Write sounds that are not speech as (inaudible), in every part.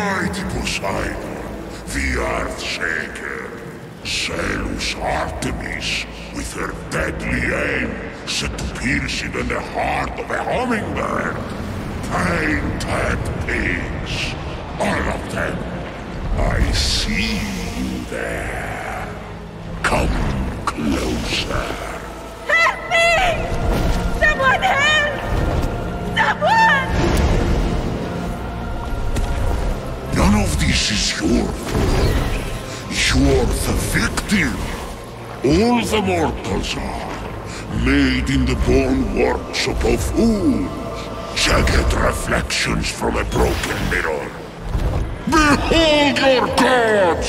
mighty Poseidon, the Earthshaker, Zeus Artemis, with her deadly aim set to pierce even the heart of a hummingbird. Painted pigs, all of them. I see you there. Come closer. This is your fault. You're the victim. All the mortals are. Made in the born workshop of fools. Jagged reflections from a broken mirror. Behold your god!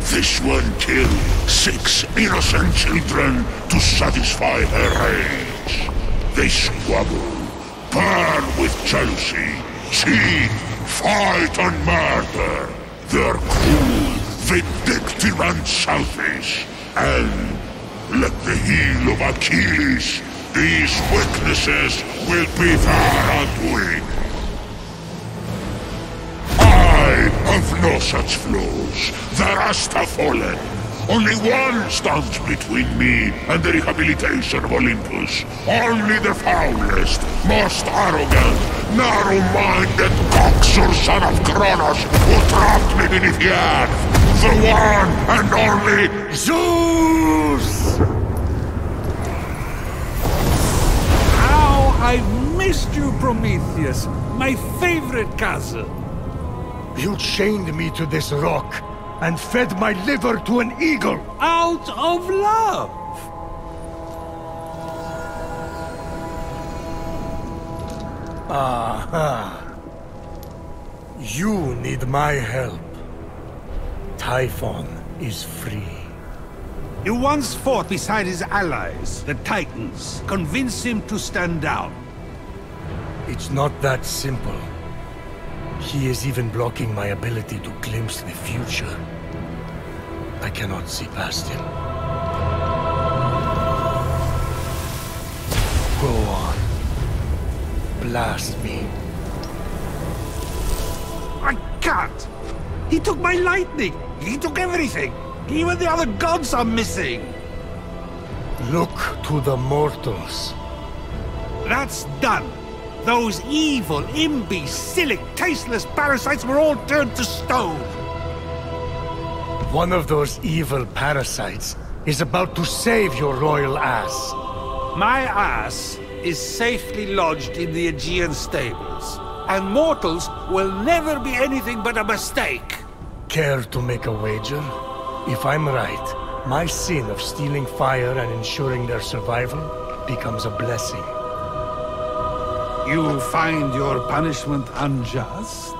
This one killed six innocent children to satisfy her rage. They squabble, with jealousy, cheat, fight and murder. They're cruel, vindictive and selfish. And, like the heel of Achilles, these weaknesses will be their undoing. I have no such flaws. The rest have fallen. Only one stands between me and the rehabilitation of Olympus. Only the foulest, most arrogant, narrow-minded coxer son of Kronos who trapped me beneath the earth. The one and only Zeus! How I've missed you, Prometheus, my favorite cousin. You chained me to this rock and fed my liver to an eagle. Out of love. Aha. You need my help. Typhon is free. You once fought beside his allies, the Titans. Convince him to stand down. It's not that simple. He is even blocking my ability to glimpse the future. I cannot see past him. Go on. Blast me. I can't! He took my lightning! He took everything! Even the other gods are missing! Look to the mortals. That's done! Those evil, imbecilic, tasteless parasites were all turned to stone! One of those evil parasites is about to save your royal ass. My ass is safely lodged in the Aegean stables, and mortals will never be anything but a mistake! Care to make a wager? If I'm right, my sin of stealing fire and ensuring their survival becomes a blessing. You find your punishment unjust?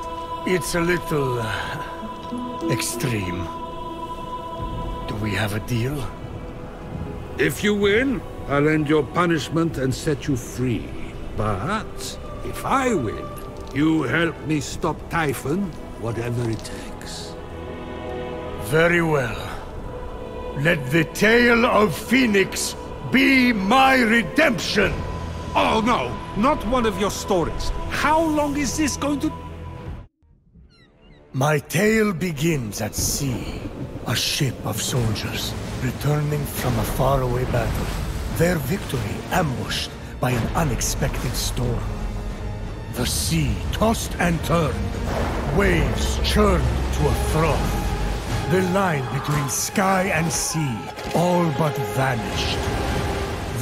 It's a little... Uh, extreme. Do we have a deal? If you win, I'll end your punishment and set you free. But, if I win, you help me stop Typhon, whatever it takes. Very well. Let the tale of Fenyx be my redemption! Oh no, not one of your stories. How long is this going to... My tale begins at sea. A ship of soldiers, returning from a faraway battle. Their victory ambushed by an unexpected storm. The sea tossed and turned. Waves churned to a froth. The line between sky and sea all but vanished.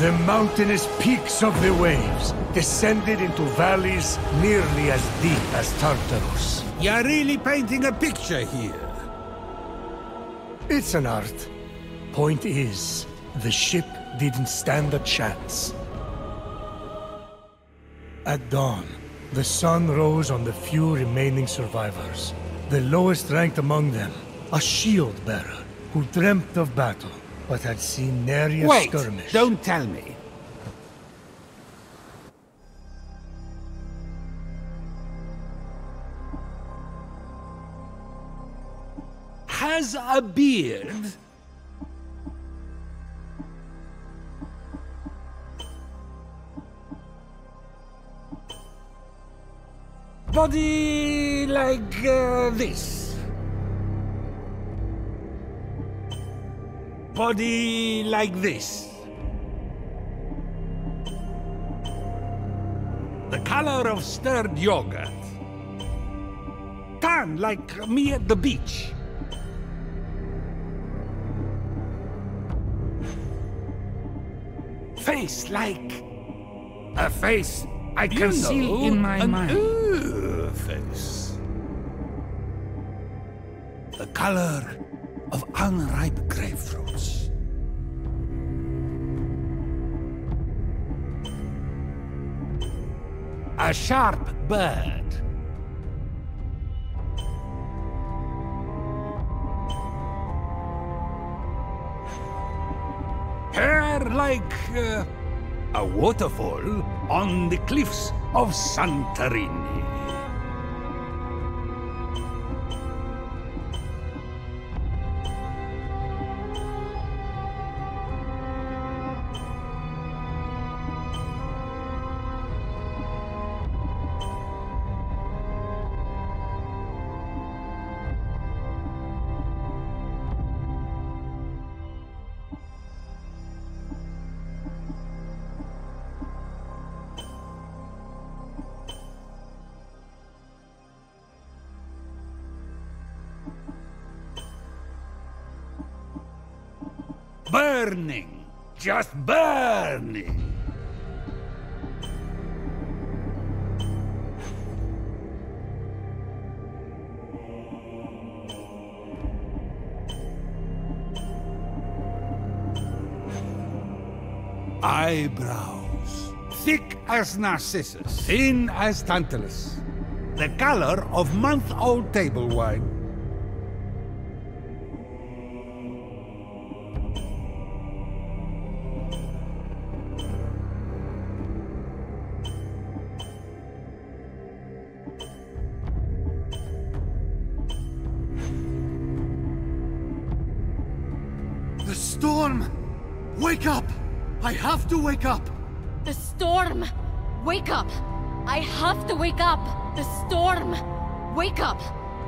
The mountainous peaks of the waves descended into valleys nearly as deep as Tartarus. You're really painting a picture here. It's an art. Point is, the ship didn't stand a chance. At dawn, the sun rose on the few remaining survivors. The lowest ranked among them, a shield bearer who dreamt of battle, but I've seen nary a Wait, skirmish. Don't tell me. Has a beard? Body like uh, this. Body like this. The color of stirred yogurt. Tan like me at the beach. Face like a face I conceal in my mind. face. The color of unripe grapefruits. A sharp bird. Hair like uh, a waterfall on the cliffs of Santorini. Burning. Just burning. Eyebrows. Thick as Narcissus. Thin as Tantalus. The color of month-old table wine. Wake up! I have to wake up! The storm! Wake up!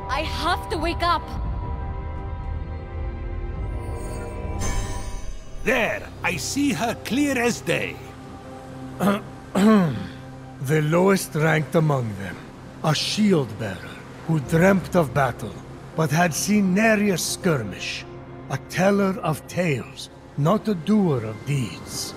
I have to wake up! There, I see her clear as day. (clears throat) The lowest ranked among them, a shield bearer who dreamt of battle, but had seen nary a skirmish. A teller of tales, not a doer of deeds.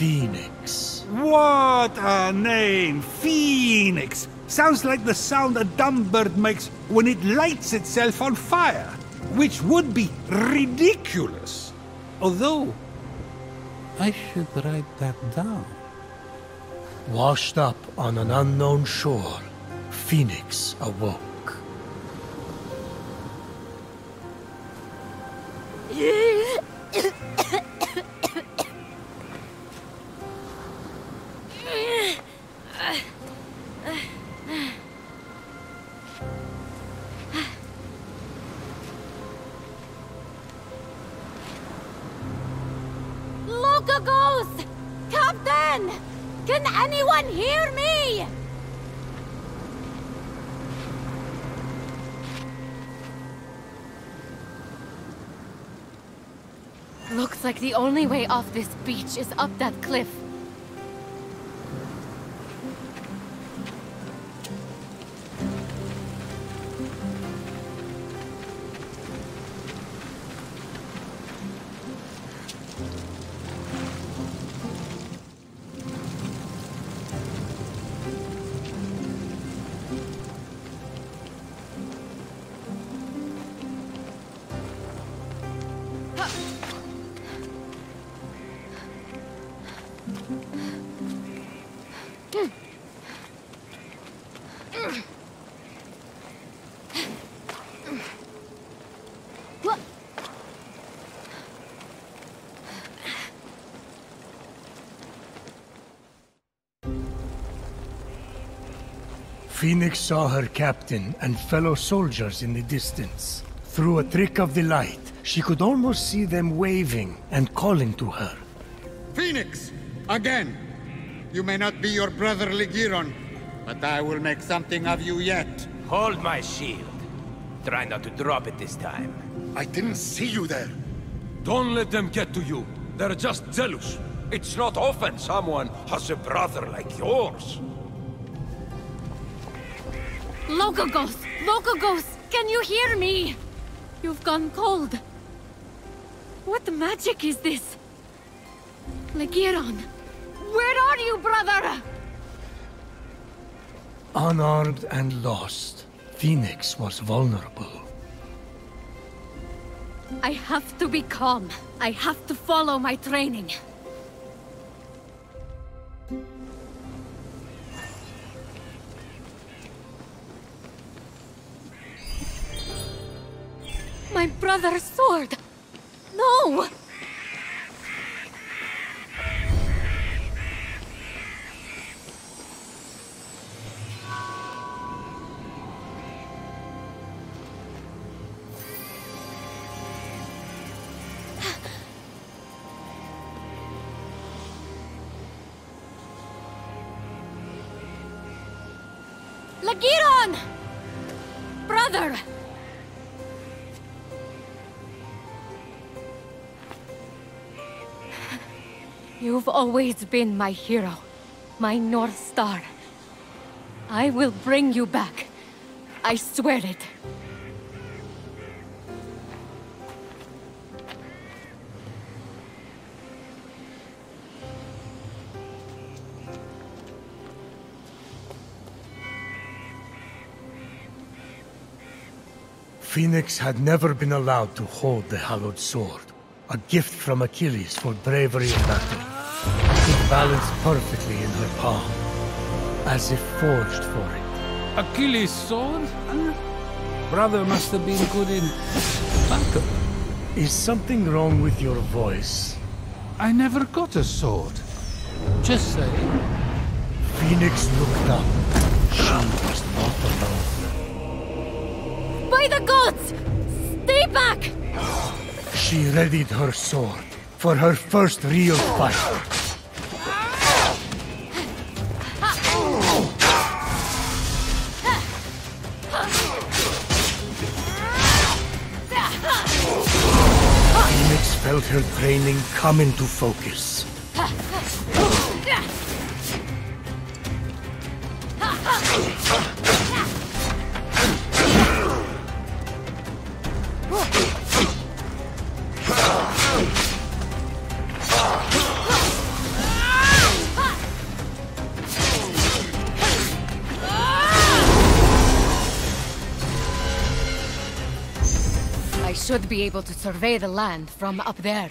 Fenyx. What a name! Fenyx! Sounds like the sound a dumb bird makes when it lights itself on fire, which would be ridiculous. Although, I should write that down. Washed up on an unknown shore, Fenyx awoke. (laughs) Look a ghost! Captain! Can anyone hear me? Looks like the only way off this beach is up that cliff. Fenyx saw her captain and fellow soldiers in the distance. Through a trick of the light, she could almost see them waving and calling to her. Fenyx! Again! You may not be your brother Ligyron. but I will make something of you yet. Hold my shield. Try not to drop it this time. I didn't see you there. Don't let them get to you. They're just jealous. It's not often someone has a brother like yours. Locogos! Locogos! Can you hear me? You've gone cold. What magic is this? Ligyron! Where are you, brother? Unarmed and lost, Fenyx was vulnerable. I have to be calm. I have to follow my training. Brother's sword! No! Always been my hero, my North Star. I will bring you back. I swear it. Fenyx had never been allowed to hold the hallowed sword, a gift from Achilles for bravery in battle. It balanced perfectly in her palm, as if forged for it. Achilles' sword? Brother must have been good in battle. Is something wrong with your voice? I never got a sword. Just saying. Fenyx looked up. She was not alone. By the gods! Stay back! She readied her sword for her first real fight. Training come into focus. Should be able to survey the land from up there.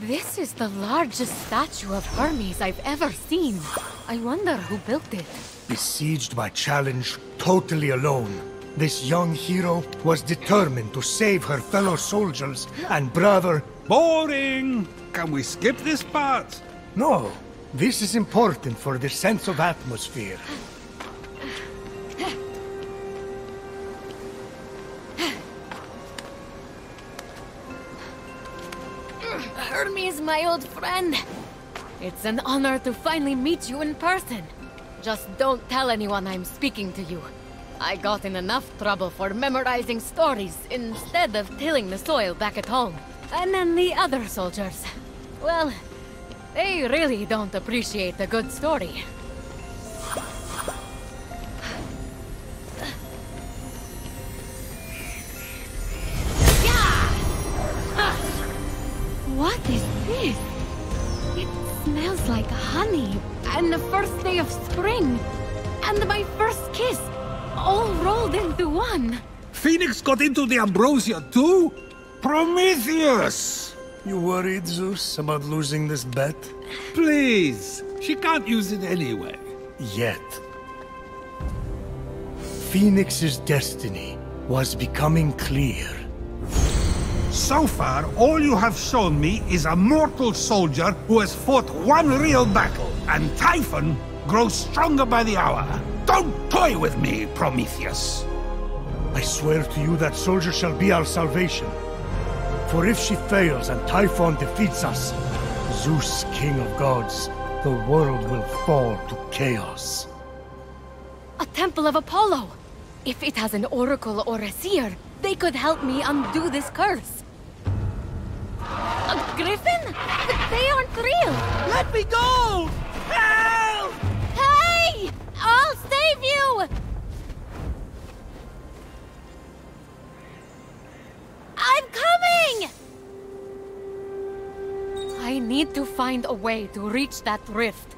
This is the largest statue of Hermes I've ever seen. I wonder who built it. Besieged by challenge, totally alone, this young hero was determined to save her fellow soldiers and brother. Boring! Can we skip this part? No, this is important for the sense of atmosphere. Hermes, my old friend. It's an honor to finally meet you in person. Just don't tell anyone I'm speaking to you. I got in enough trouble for memorizing stories instead of tilling the soil back at home. And then the other soldiers. Well, they really don't appreciate a good story. What is this? It smells like honey, and the first day of spring, and my first kiss, all rolled into one. Fenyx got into the ambrosia too? Prometheus! You worried, Zeus, about losing this bet? Please, she can't use it anyway. Yet. Fenyx's destiny was becoming clear. So far, all you have shown me is a mortal soldier who has fought one real battle, and Typhon grows stronger by the hour. Don't toy with me, Prometheus! I swear to you that soldier shall be our salvation. For if she fails and Typhon defeats us, Zeus, king of gods, the world will fall to chaos. A temple of Apollo! If it has an oracle or a seer, they could help me undo this curse. A griffin? But they aren't real! Let me go! Help! Hey! I'll save you! I'm coming! I need to find a way to reach that rift.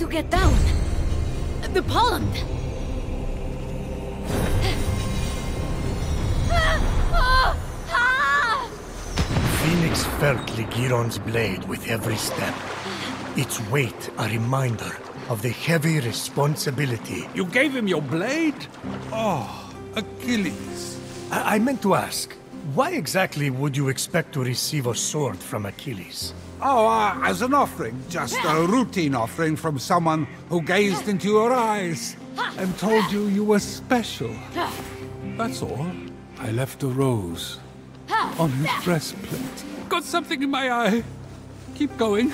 To get down? The pond! Phoenix felt Ligyron's blade with every step. Its weight a reminder of the heavy responsibility. You gave him your blade? Oh, Achilles. I, I meant to ask, why exactly would you expect to receive a sword from Achilles? Oh, uh, as an offering. Just a routine offering from someone who gazed into your eyes and told you you were special. That's all. I left a rose on his breastplate. Got something in my eye. Keep going.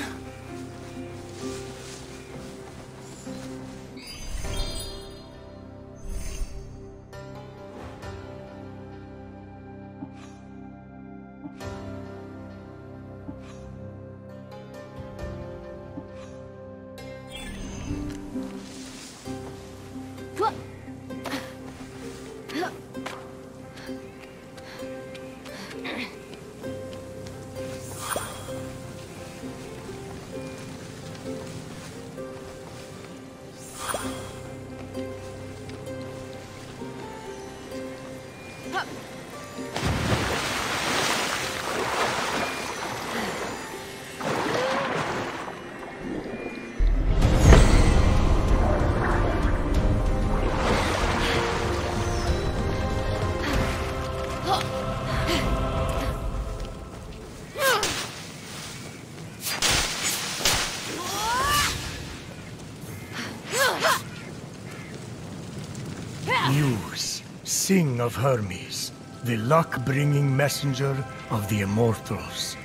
Sing of Hermes, the luck-bringing messenger of the immortals.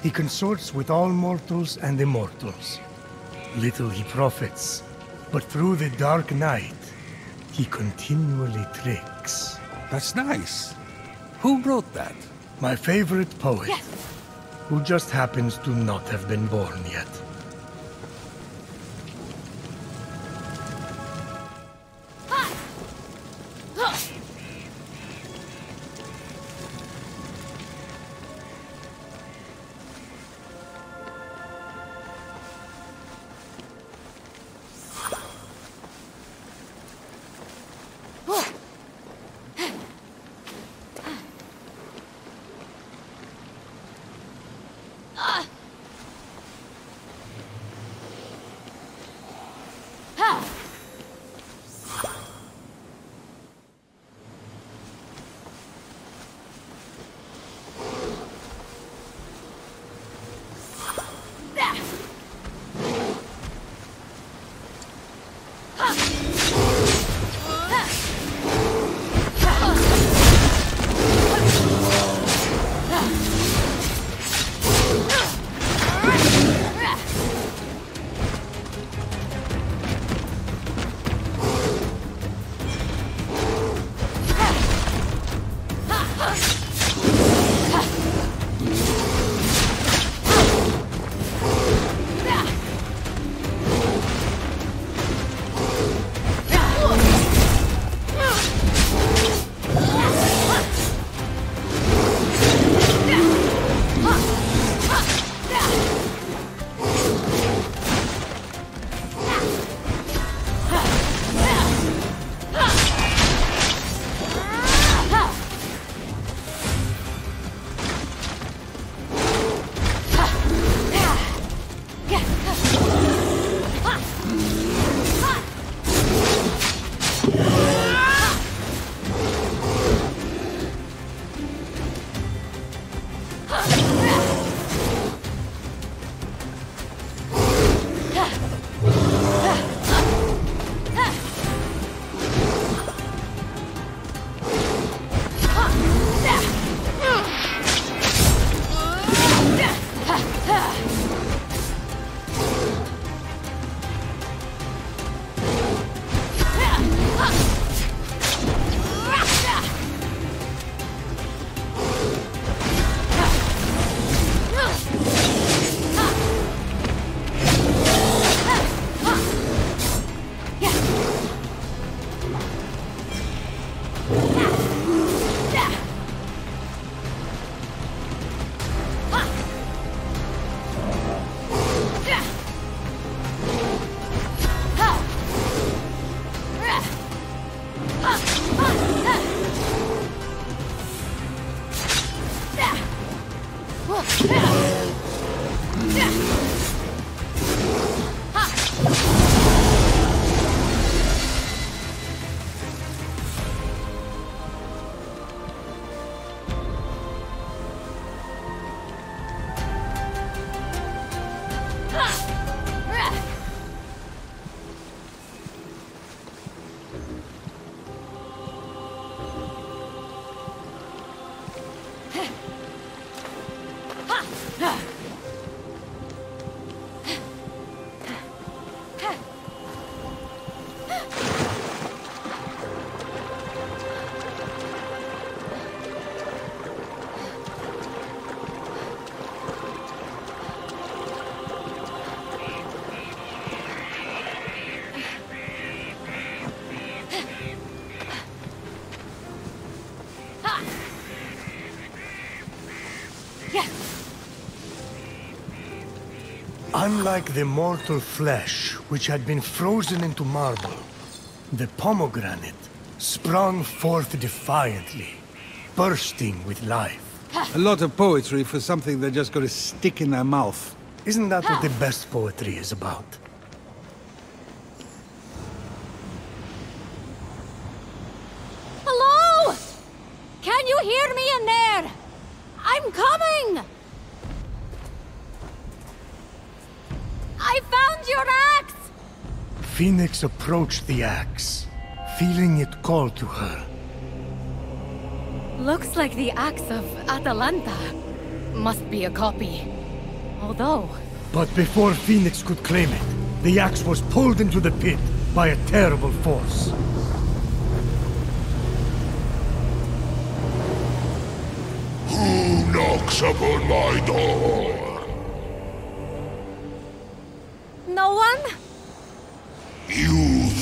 He consorts with all mortals and immortals. Little he profits, but through the dark night, he continually tricks. That's nice. Who wrote that? My favorite poet, who just happens to not have been born yet. Unlike the mortal flesh, which had been frozen into marble, the pomegranate sprung forth defiantly, bursting with life. A lot of poetry for something they're just going to stick in their mouth. Isn't that what the best poetry is about? Approached the axe, feeling it call to her. Looks like the axe of Atalanta. Must be a copy. Although... But before Fenyx could claim it, the axe was pulled into the pit by a terrible force. Who knocks upon my door?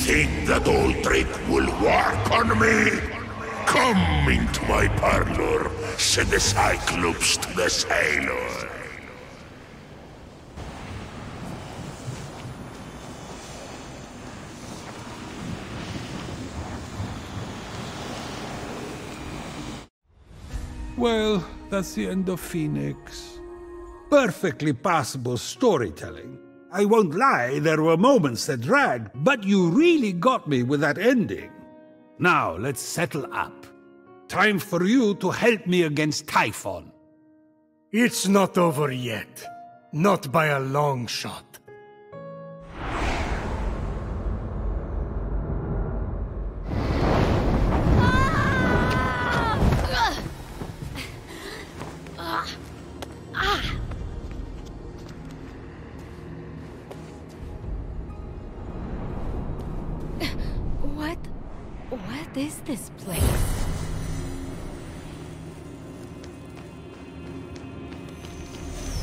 Think that old trick will work on me? Come into my parlor, said the Cyclops to the sailor. Well, that's the end of Fenyx. Perfectly passable storytelling. I won't lie, there were moments that dragged, but you really got me with that ending. Now, let's settle up. Time for you to help me against Typhon. It's not over yet. Not by a long shot. What is this place?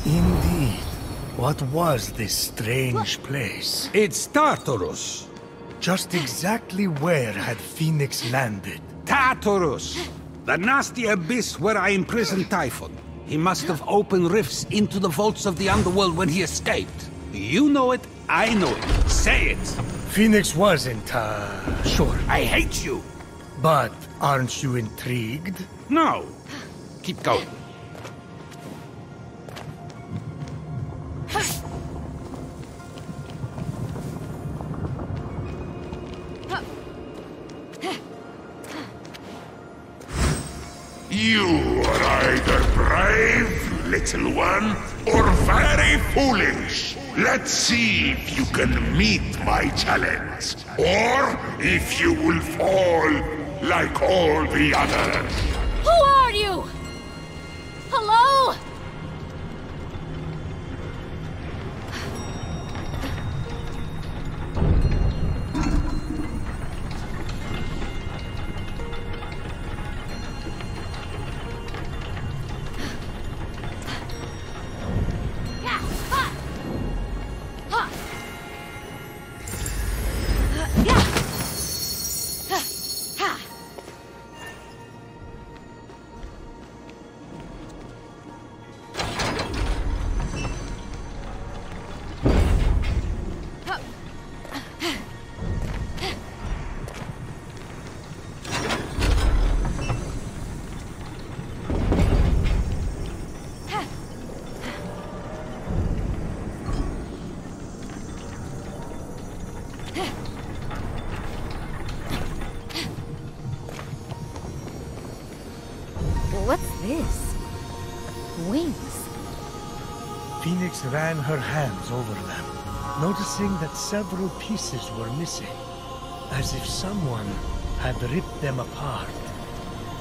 Indeed. What was this strange place? It's Tartarus. Just exactly where had Fenyx landed? Tartarus! The nasty abyss where I imprisoned Typhon. He must have opened rifts into the vaults of the underworld when he escaped. You know it, I know it. Say it! Fenyx wasn't, uh, sure. I hate you! But aren't you intrigued? No. Keep going. You are either brave, little one, or very foolish. Let's see if you can meet my challenge, or if you will fall like all the others. Who are you? Hello? Her hands over them, noticing that several pieces were missing, as if someone had ripped them apart.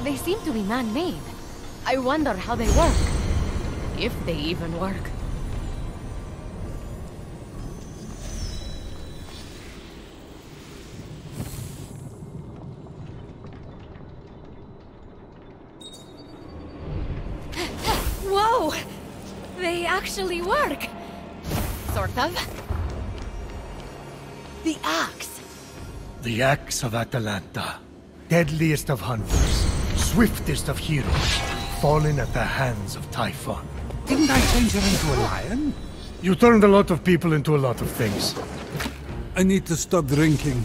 They seem to be man-made. I wonder how they work. If they even work. The axe of Atalanta, deadliest of hunters, swiftest of heroes, fallen at the hands of Typhon. Didn't I change her into a lion? You turned a lot of people into a lot of things. I need to stop drinking.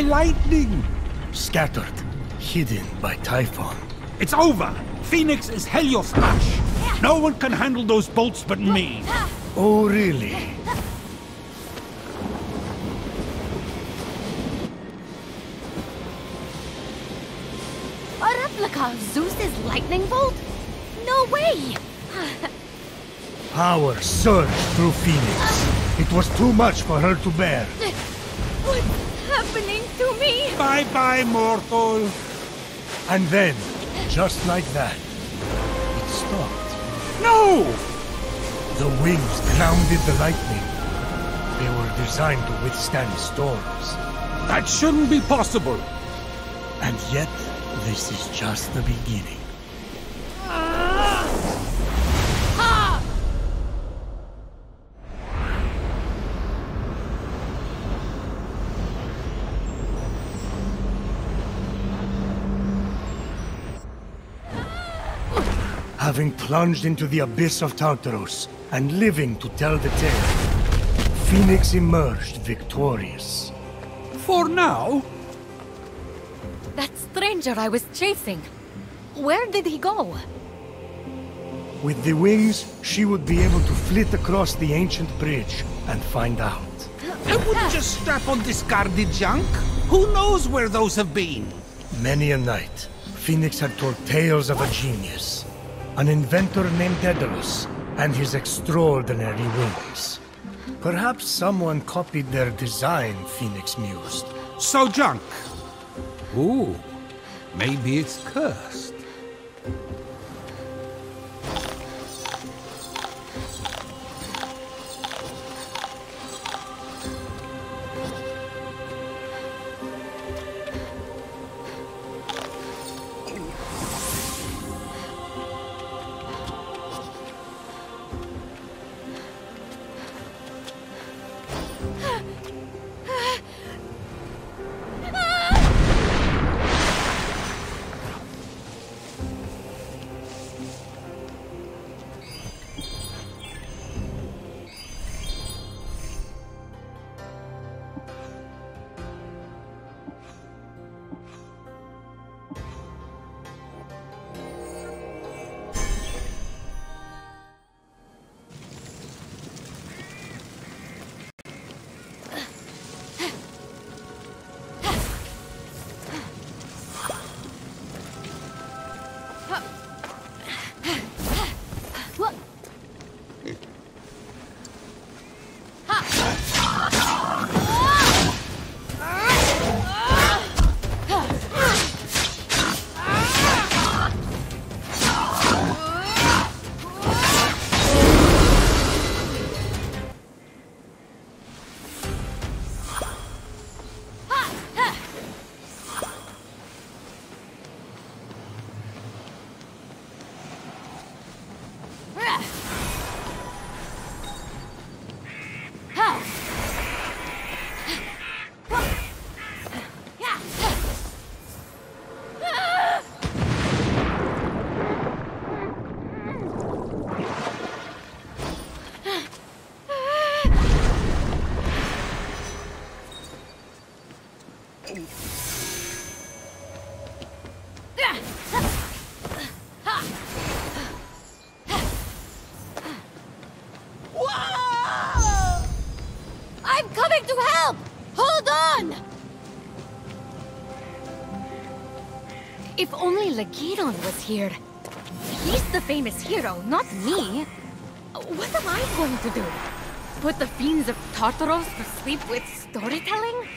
Bolt of my lightning! Scattered, hidden by Typhon. It's over! Fenyx is Helios ash! No one can handle those bolts but me! Oh, really? A replica of Zeus's lightning bolt? No way! Power surged through Fenyx. It was too much for her to bear. What's happening to me? Bye-bye, mortal! And then, just like that, it stopped. No! The wings grounded the lightning. They were designed to withstand storms. That shouldn't be possible! And yet, this is just the beginning. Having plunged into the abyss of Tartaros and living to tell the tale, Fenyx emerged victorious. For now? That stranger I was chasing. Where did he go? With the wings, she would be able to flit across the ancient bridge and find out. I wouldn't just strap on discarded junk. Who knows where those have been? Many a night, Fenyx had told tales of a genius, an inventor named Daedalus, and his extraordinary wings. Perhaps someone copied their design, Fenyx mused. So junk. Ooh, maybe it's cursed. Here. He's the famous hero, not me. What am I going to do? Put the fiends of Tartaros to sleep with storytelling?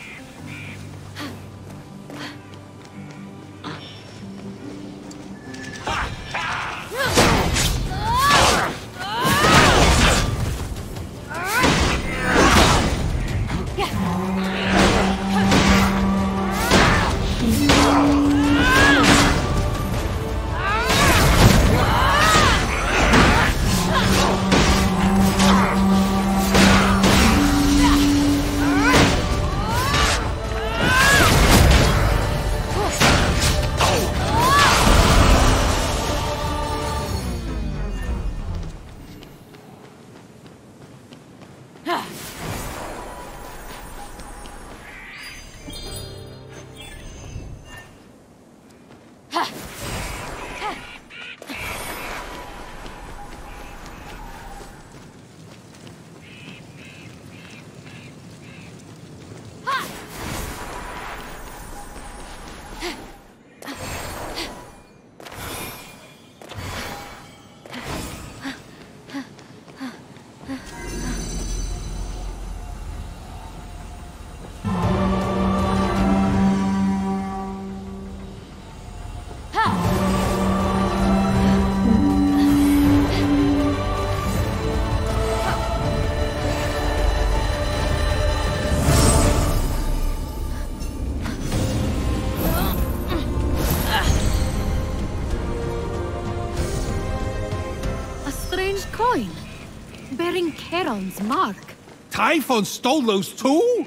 Charon's mark. Typhon stole those too?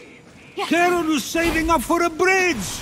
Yes. Was saving up for a bridge!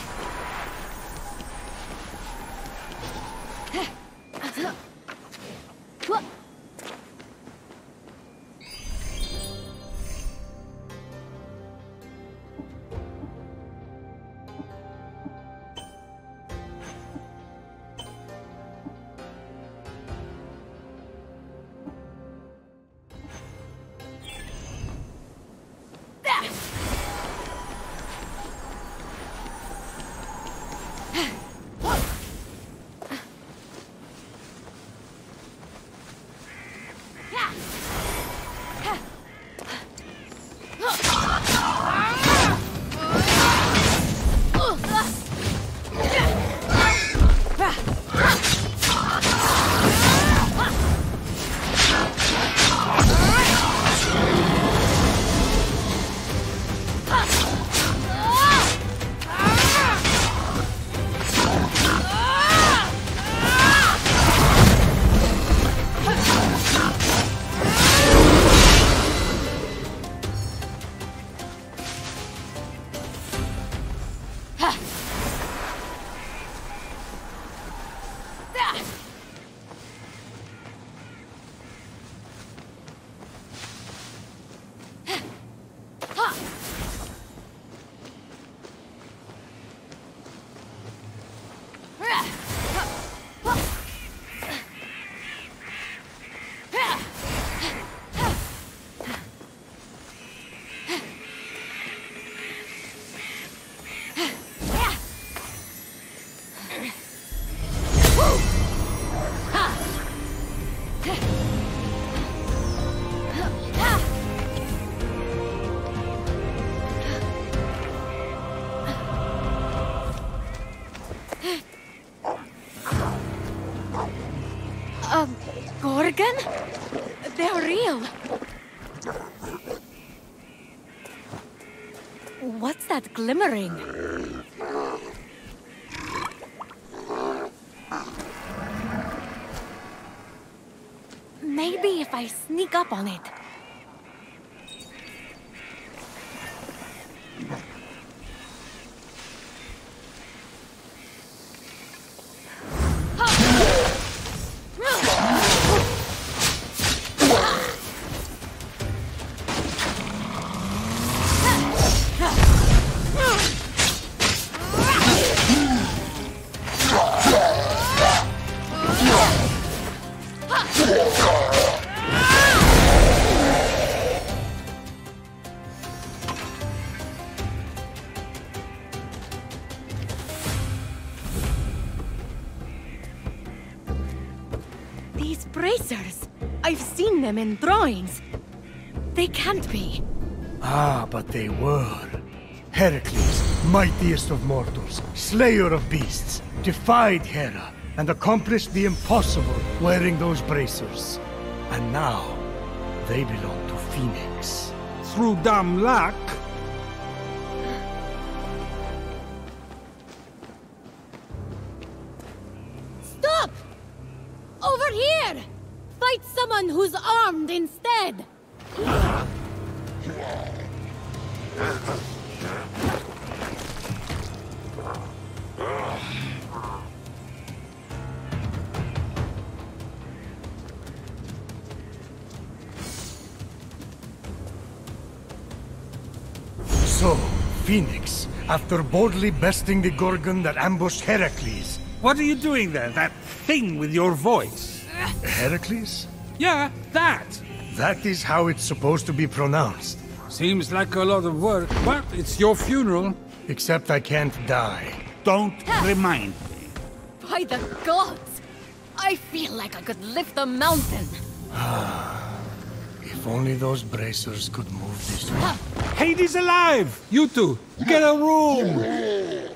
They're real. What's that glimmering? Can't be. Ah, but they were. Heracles, mightiest of mortals, slayer of beasts, defied Hera and accomplished the impossible wearing those bracers. And now, they belong to Fenyx. Through dumb luck. After boldly besting the Gorgon that ambushed Heracles, What are you doing there? That thing with your voice? (laughs) Heracles? Yeah, that. That is how it's supposed to be pronounced. Seems like a lot of work, but it's your funeral. Except I can't die. Don't remind me. By the gods! I feel like I could lift a mountain. Ah. If only those bracers could move this way. Hades alive! You two, get a room!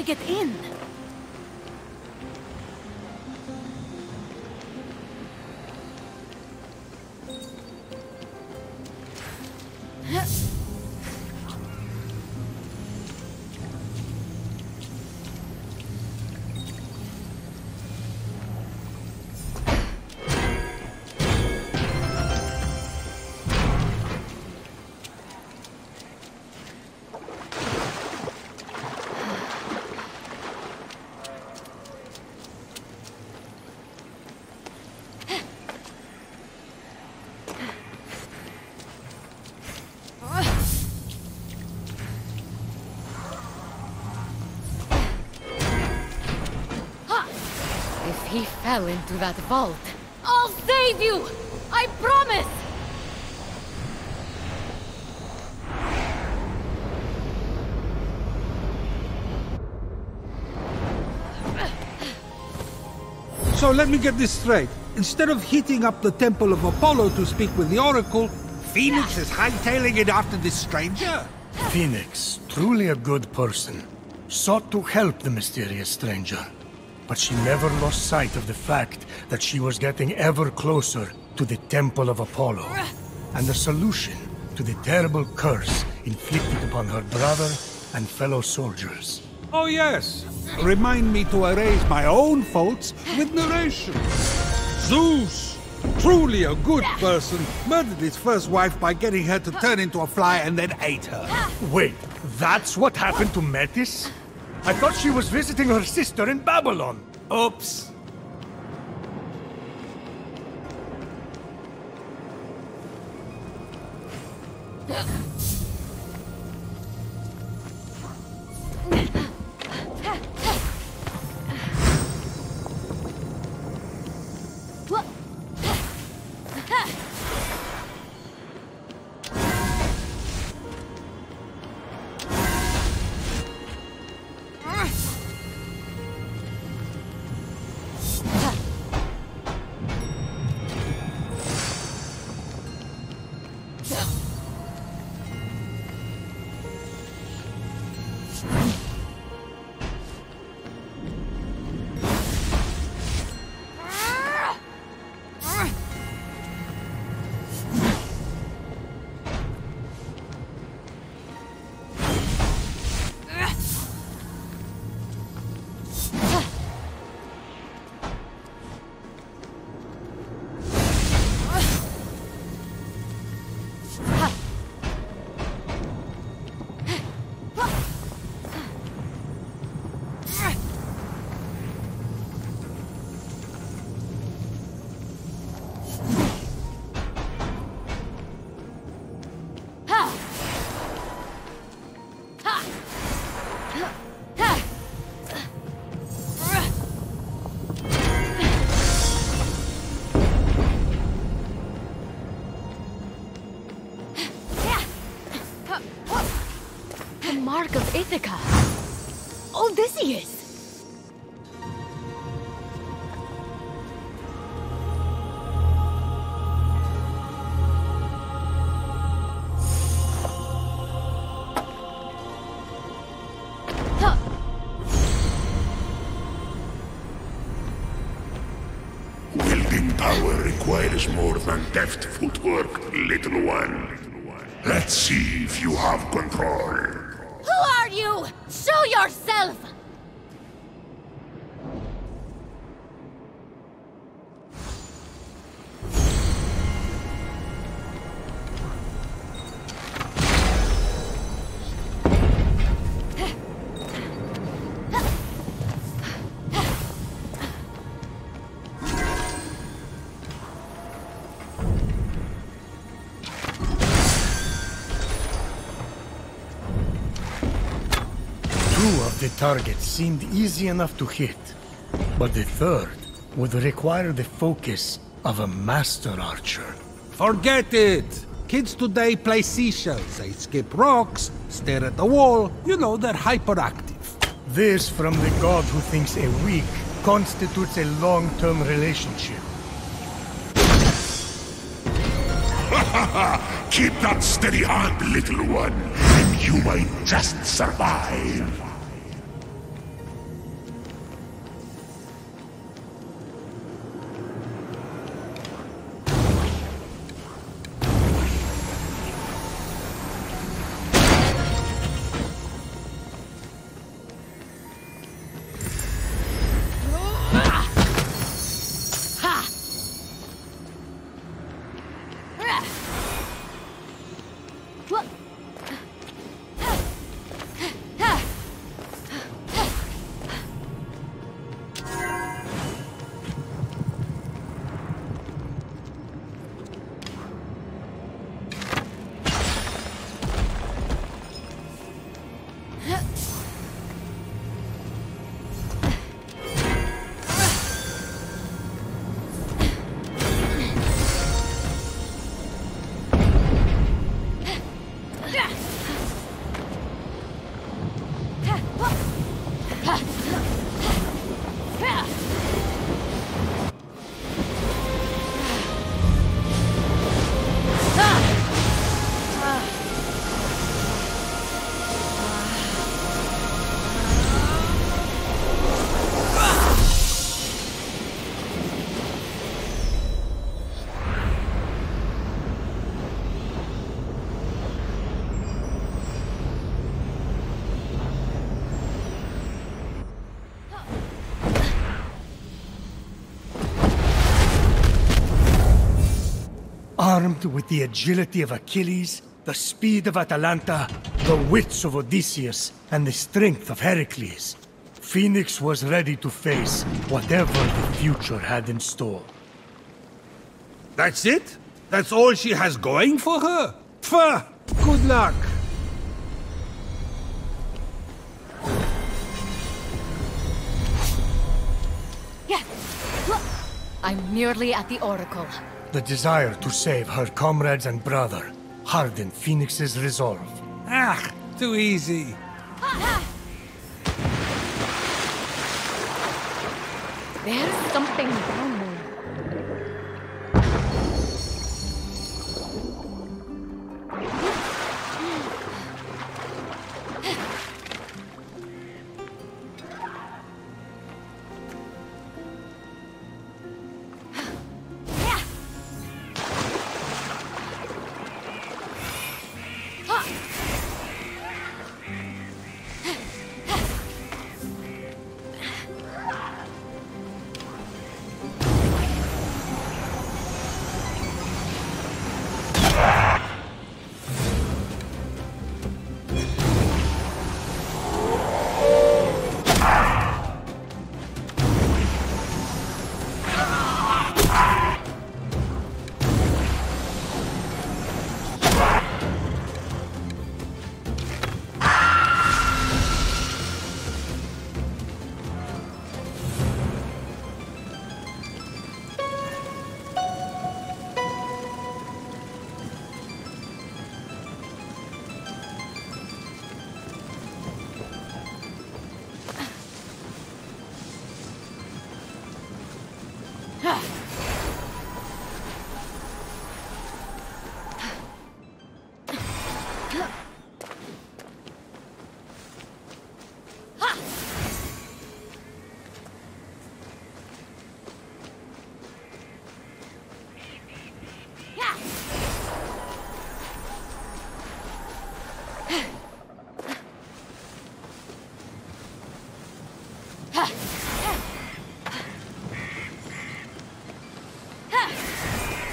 I get in? He fell into that vault, I'll save you! I promise! So let me get this straight. Instead of heating up the Temple of Apollo to speak with the Oracle, Fenyx is hightailing it after this stranger? Fenyx, truly a good person, sought to help the mysterious stranger. But she never lost sight of the fact that she was getting ever closer to the Temple of Apollo, and the solution to the terrible curse inflicted upon her brother and fellow soldiers. Oh yes. Remind me to erase my own faults with narration. Zeus, truly a good person, murdered his first wife by getting her to turn into a fly and then ate her. Wait, that's what happened to Metis? I thought she was visiting her sister in Babylon. Oops. Deft footwork, little one. Let's see if you have control. Two of the targets seemed easy enough to hit, but the third would require the focus of a master archer. Forget it! Kids today play seashells. They skip rocks, stare at the wall. You know, they're hyperactive. This from the god who thinks a week constitutes a long-term relationship. (laughs) Keep that steady hand, little one, and you might just survive. Armed with the agility of Achilles, the speed of Atalanta, the wits of Odysseus, and the strength of Heracles, Fenyx was ready to face whatever the future had in store. That's it? That's all she has going for her? Pfft! Good luck! I'm nearly at the Oracle. The desire to save her comrades and brother hardened Fenyx's resolve. Ah, too easy. There's something down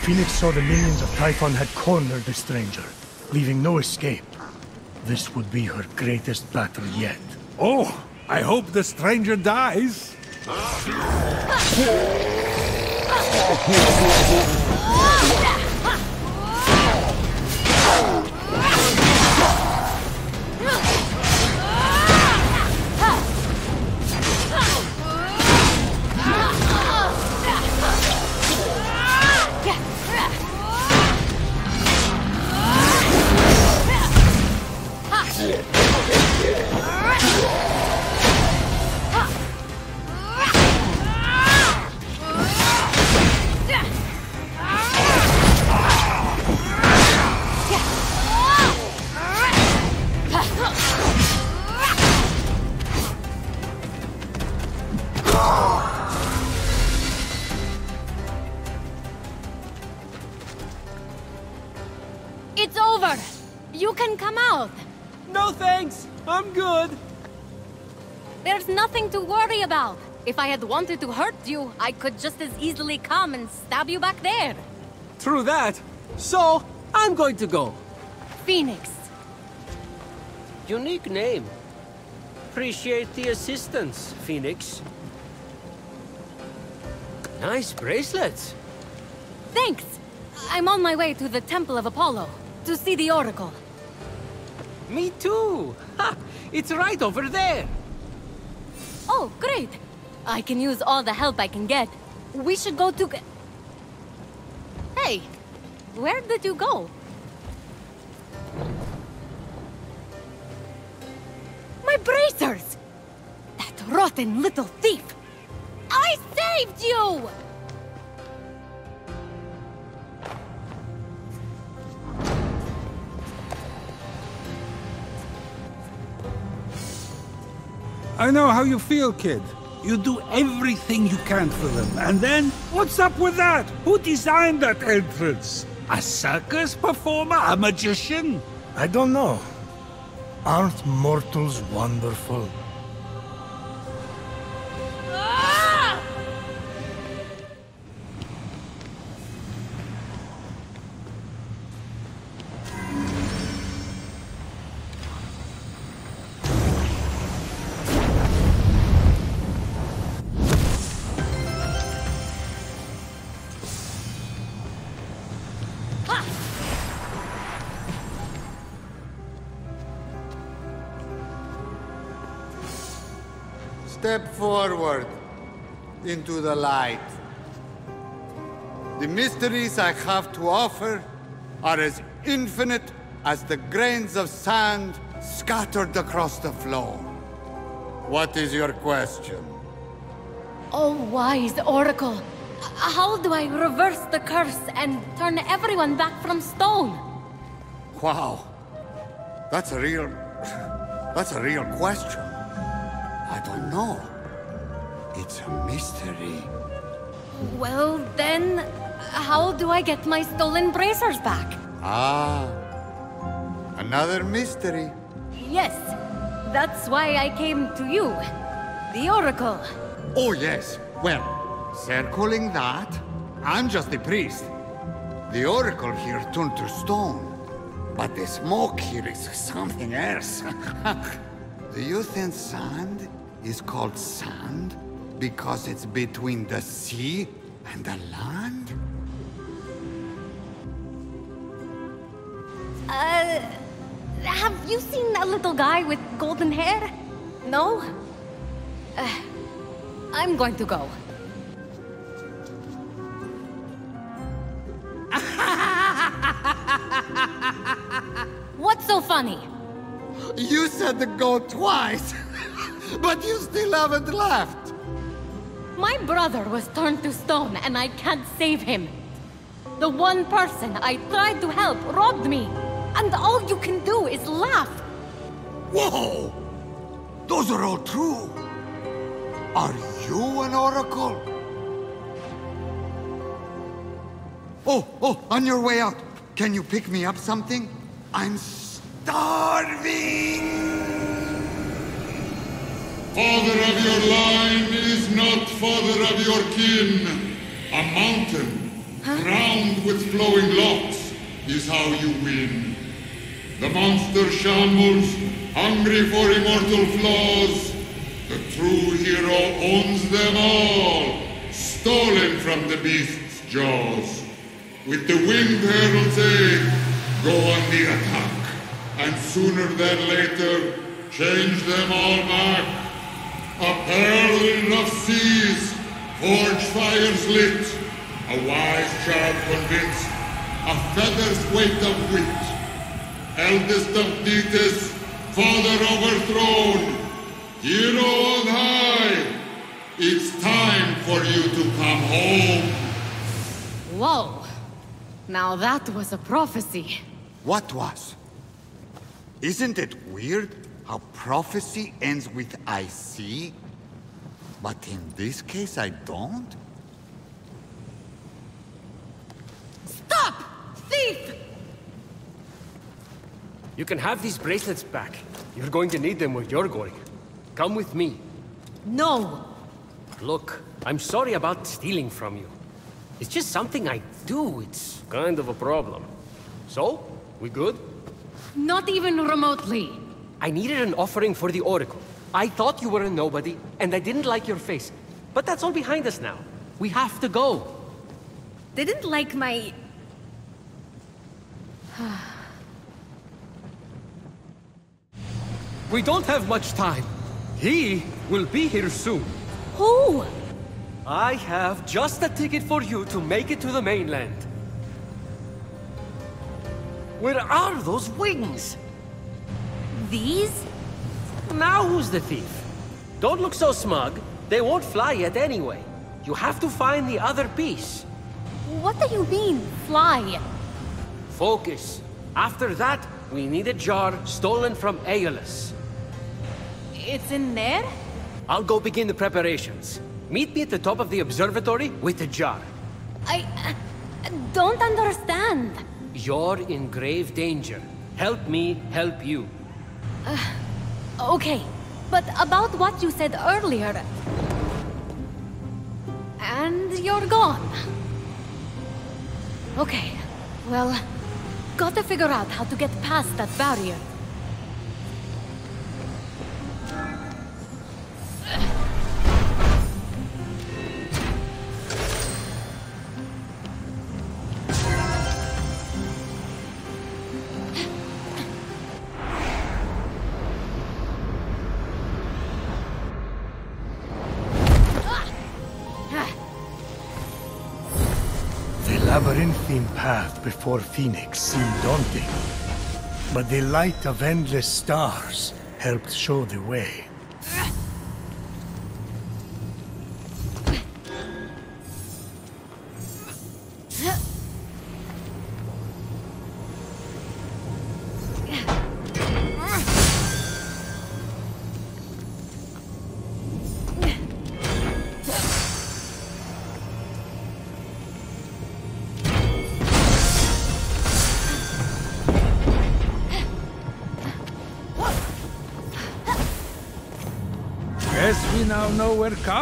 Fenyx saw the minions of Typhon had cornered the stranger, leaving no escape. This would be her greatest battle yet. Oh, I hope the stranger dies. (laughs) about. If I had wanted to hurt you, I could just as easily come and stab you back there. True that. So, I'm going to go. Fenyx. Unique name. Appreciate the assistance, Fenyx. Nice bracelets. Thanks! I'm on my way to the Temple of Apollo, to see the Oracle. Me too! Ha! It's right over there! Oh, great! I can use all the help I can get. We should go to... Hey! Where did you go? My bracers! That rotten little thief! I saved you! I know how you feel, kid. You do everything you can for them, and then what's up with that? Who designed that entrance? A circus performer? A magician? I don't know. Aren't mortals wonderful? Forward into the light. The mysteries I have to offer are as infinite as the grains of sand scattered across the floor. What is your question? Oh, wise Oracle! How do I reverse the curse and turn everyone back from stone? Wow. That's a real... (laughs) That's a real question. I don't know. It's a mystery. Well, then, how do I get my stolen bracers back? Ah. Another mystery. Yes, that's why I came to you. The Oracle. Oh, yes. Well, circling that, I'm just the priest. The oracle here turned to stone. But the smoke here is something else. (laughs) Do you think sand is called sand because it's between the sea and the land? Uh, have you seen that little guy with golden hair? No? Uh, I'm going to go. (laughs) What's so funny? You said the go twice, (laughs) but you still haven't left. My brother was turned to stone and I can't save him. The one person I tried to help robbed me, and all you can do is laugh. Whoa! Those are all true. Are you an oracle? Oh, oh, on your way out, can you pick me up something? I'm starving! Father of your line is not father of your kin. A mountain crowned with flowing locks, is how you win. The monster shambles, hungry for immortal flaws. The true hero owns them all, stolen from the beast's jaws. With the winged herald's aid, go on the attack, and sooner than later, change them all back. A pearl in rough seas, forge fires lit, a wise child convinced, a feather's weight of wit. Eldest of Thetis, father overthrown, hero on high, it's time for you to come home. Whoa! Now that was a prophecy. What was? Isn't it weird how prophecy ends with I see? But in this case, I don't? Stop! Thief! You can have these bracelets back. You're going to need them where you're going. Come with me. No! Look, I'm sorry about stealing from you. It's just something I do. It's kind of a problem. So, we good? Not even remotely. I needed an offering for the Oracle. I thought you were a nobody, and I didn't like your face. But that's all behind us now. We have to go. Didn't like my... (sighs) We don't have much time. He will be here soon. Who? I have just a ticket for you to make it to the mainland. Where are those wings? These? Now who's the thief? Don't look so smug. They won't fly yet anyway. You have to find the other piece. What do you mean, fly? Focus. After that, we need a jar stolen from Aeolus. It's in there? I'll go begin the preparations. Meet me at the top of the observatory with the jar. I... uh, don't understand. You're in grave danger. Help me help you. Uh, okay, but about what you said earlier... And you're gone. Okay, well... Gotta figure out how to get past that barrier. Before Fenyx seemed daunting, but the light of endless stars helped show the way.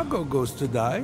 Know goes to die.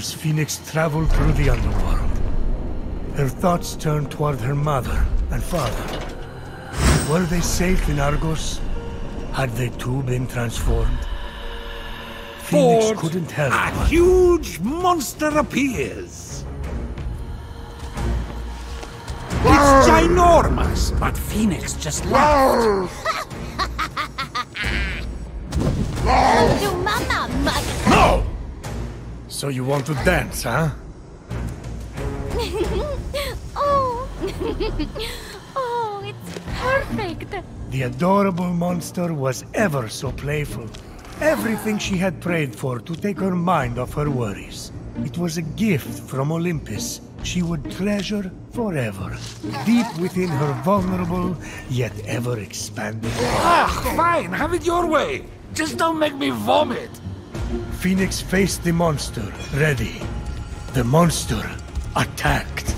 As Fenyx traveled through the underworld, her thoughts turned toward her mother and father. Were they safe in Argos? Had they too been transformed? Fenyx Ford, couldn't help a but... huge monster appears. It's ginormous, but Fenyx just laughed. You want to dance, huh? (laughs) oh. (laughs) oh, it's perfect. The adorable monster was ever so playful. Everything she had prayed for to take her mind off her worries. It was a gift from Olympus she would treasure forever, deep within her vulnerable yet ever expanding. Ah, fine, have it your way. Just don't make me vomit. Fenyx faced the monster, ready. The monster attacked.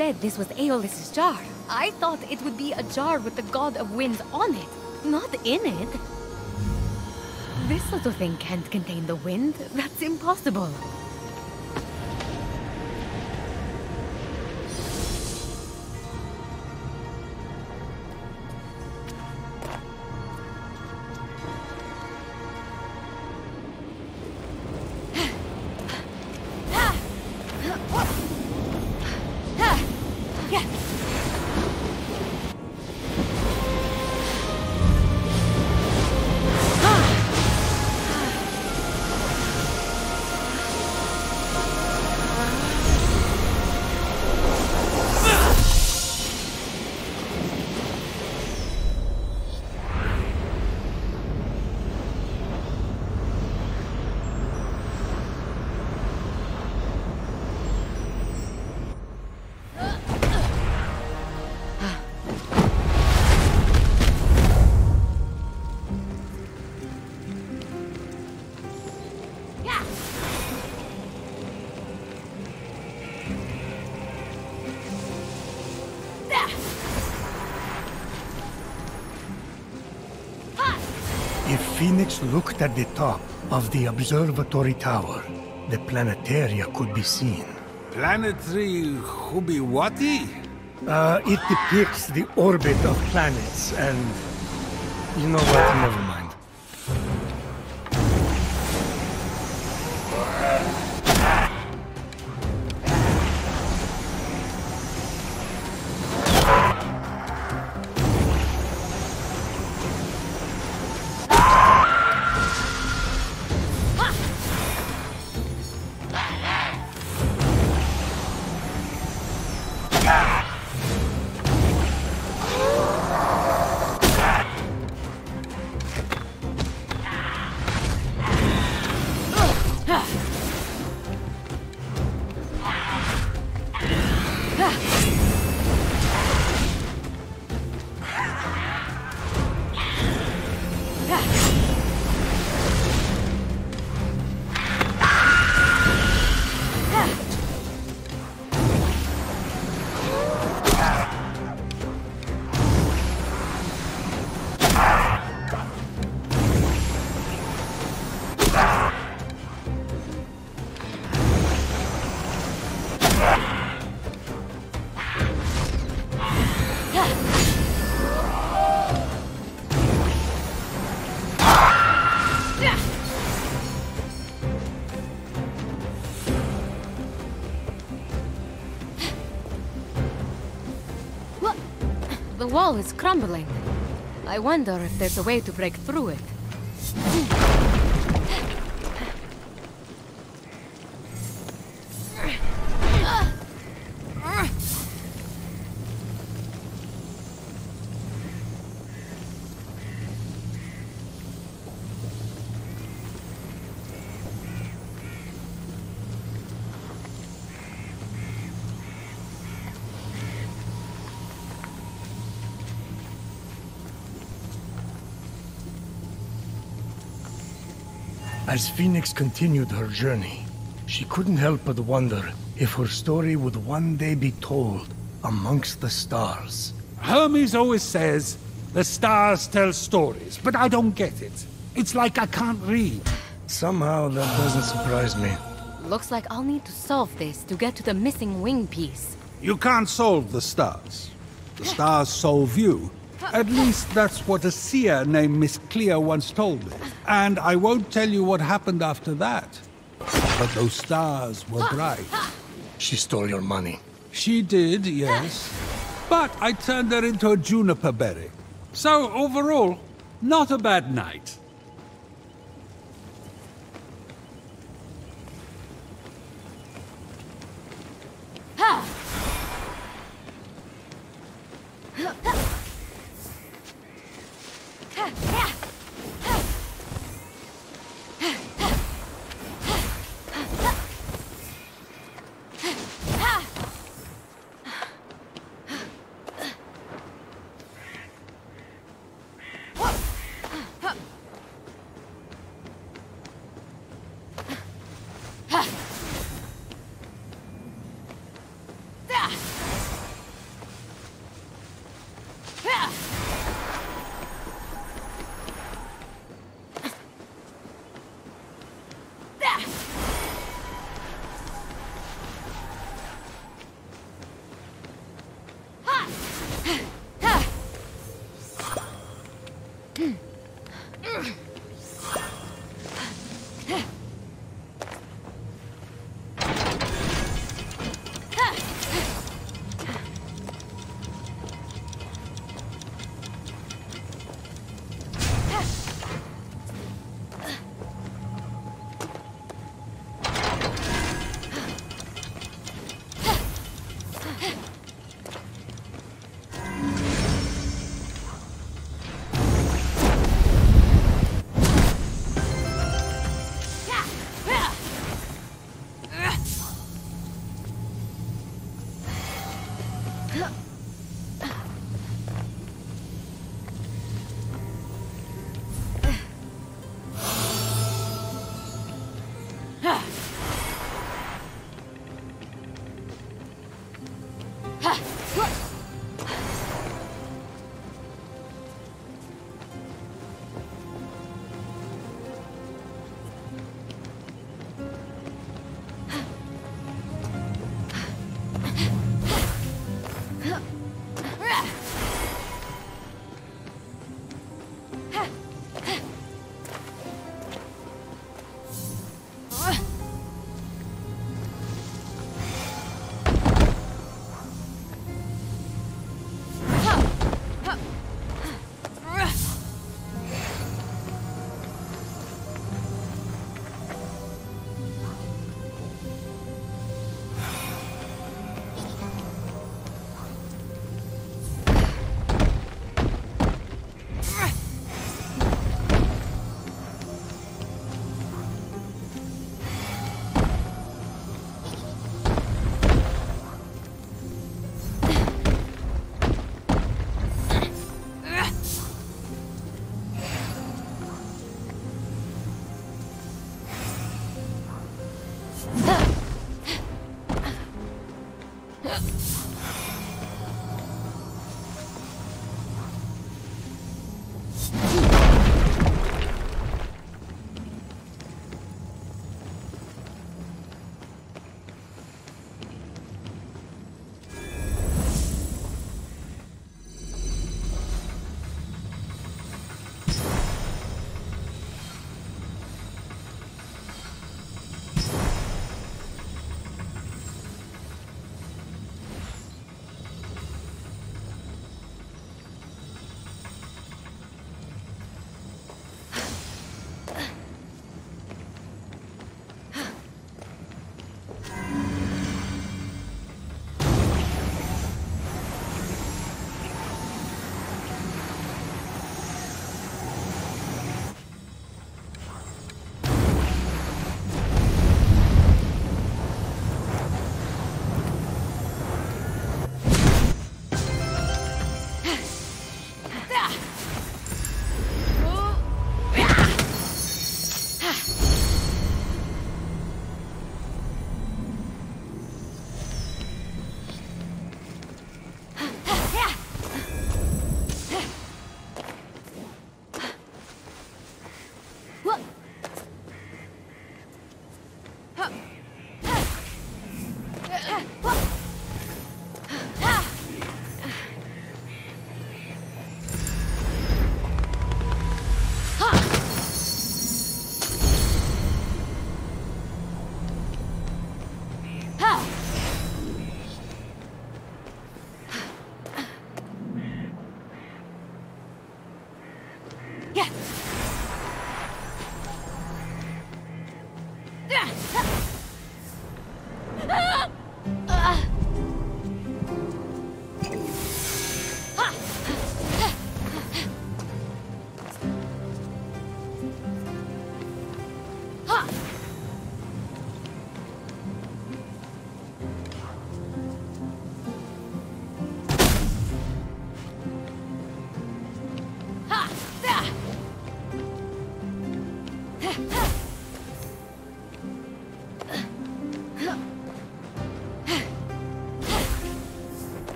Said this was Aeolus's jar, I thought it would be a jar with the god of winds on it, not in it. This little thing can't contain the wind. That's impossible. If looked at the top of the observatory tower, the planetaria could be seen. Planetary Hubiwati? Uh, it depicts the orbit of planets and... You know what? Never mind. Wall is crumbling. I wonder if there's a way to break through it. As Fenyx continued her journey, she couldn't help but wonder if her story would one day be told amongst the stars. Hermes always says, the stars tell stories, but I don't get it. It's like I can't read. Somehow that doesn't surprise me. Looks like I'll need to solve this to get to the missing wing piece. You can't solve the stars. The stars solve you. At least that's what a seer named Miss Clea once told me. And I won't tell you what happened after that. But those stars were bright. She stole your money. She did, yes. But I turned her into a juniper berry. So overall, not a bad night.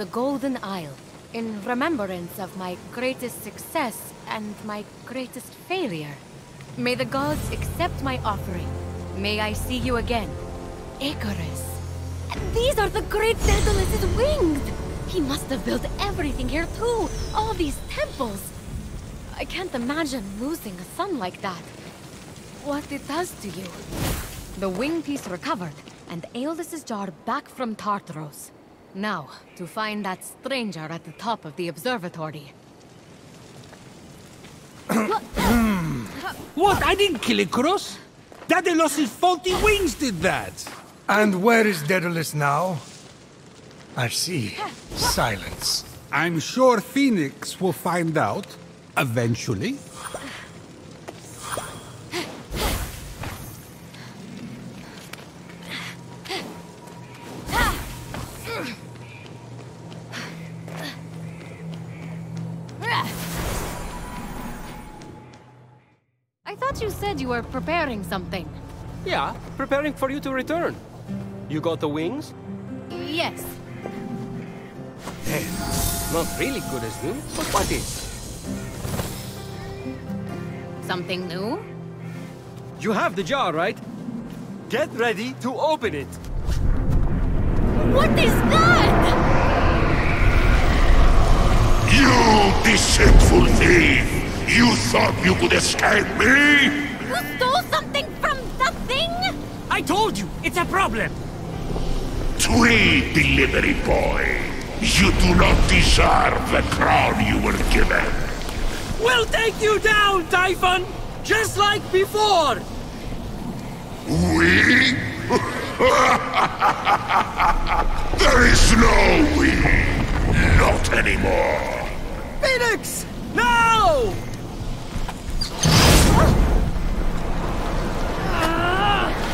The Golden Isle, in remembrance of my greatest success and my greatest failure. May the gods accept my offering. May I see you again. Icarus. These are the great Daedalus' wings! He must have built everything here too! All these temples! I can't imagine losing a son like that. What it does to you. The wing piece recovered, and Aeolus's jar back from Tartaros. Now, to find that stranger at the top of the observatory. (coughs) What? I didn't kill Icarus! Daedalus' faulty wings did that! And where is Daedalus now? I see. Silence. I'm sure Fenyx will find out, eventually. Were preparing something. Yeah, preparing for you to return. You got the wings? Yes. Not really good as new, but what is? Something new? You have the jar, right? Get ready to open it. What is that? You deceitful thief! You thought you could escape me? I told you, it's a problem. Tweed delivery boy! You do not deserve the crown you were given! We'll take you down, Typhon! Just like before! We? (laughs) there is no we! Not anymore! Fenyx! No!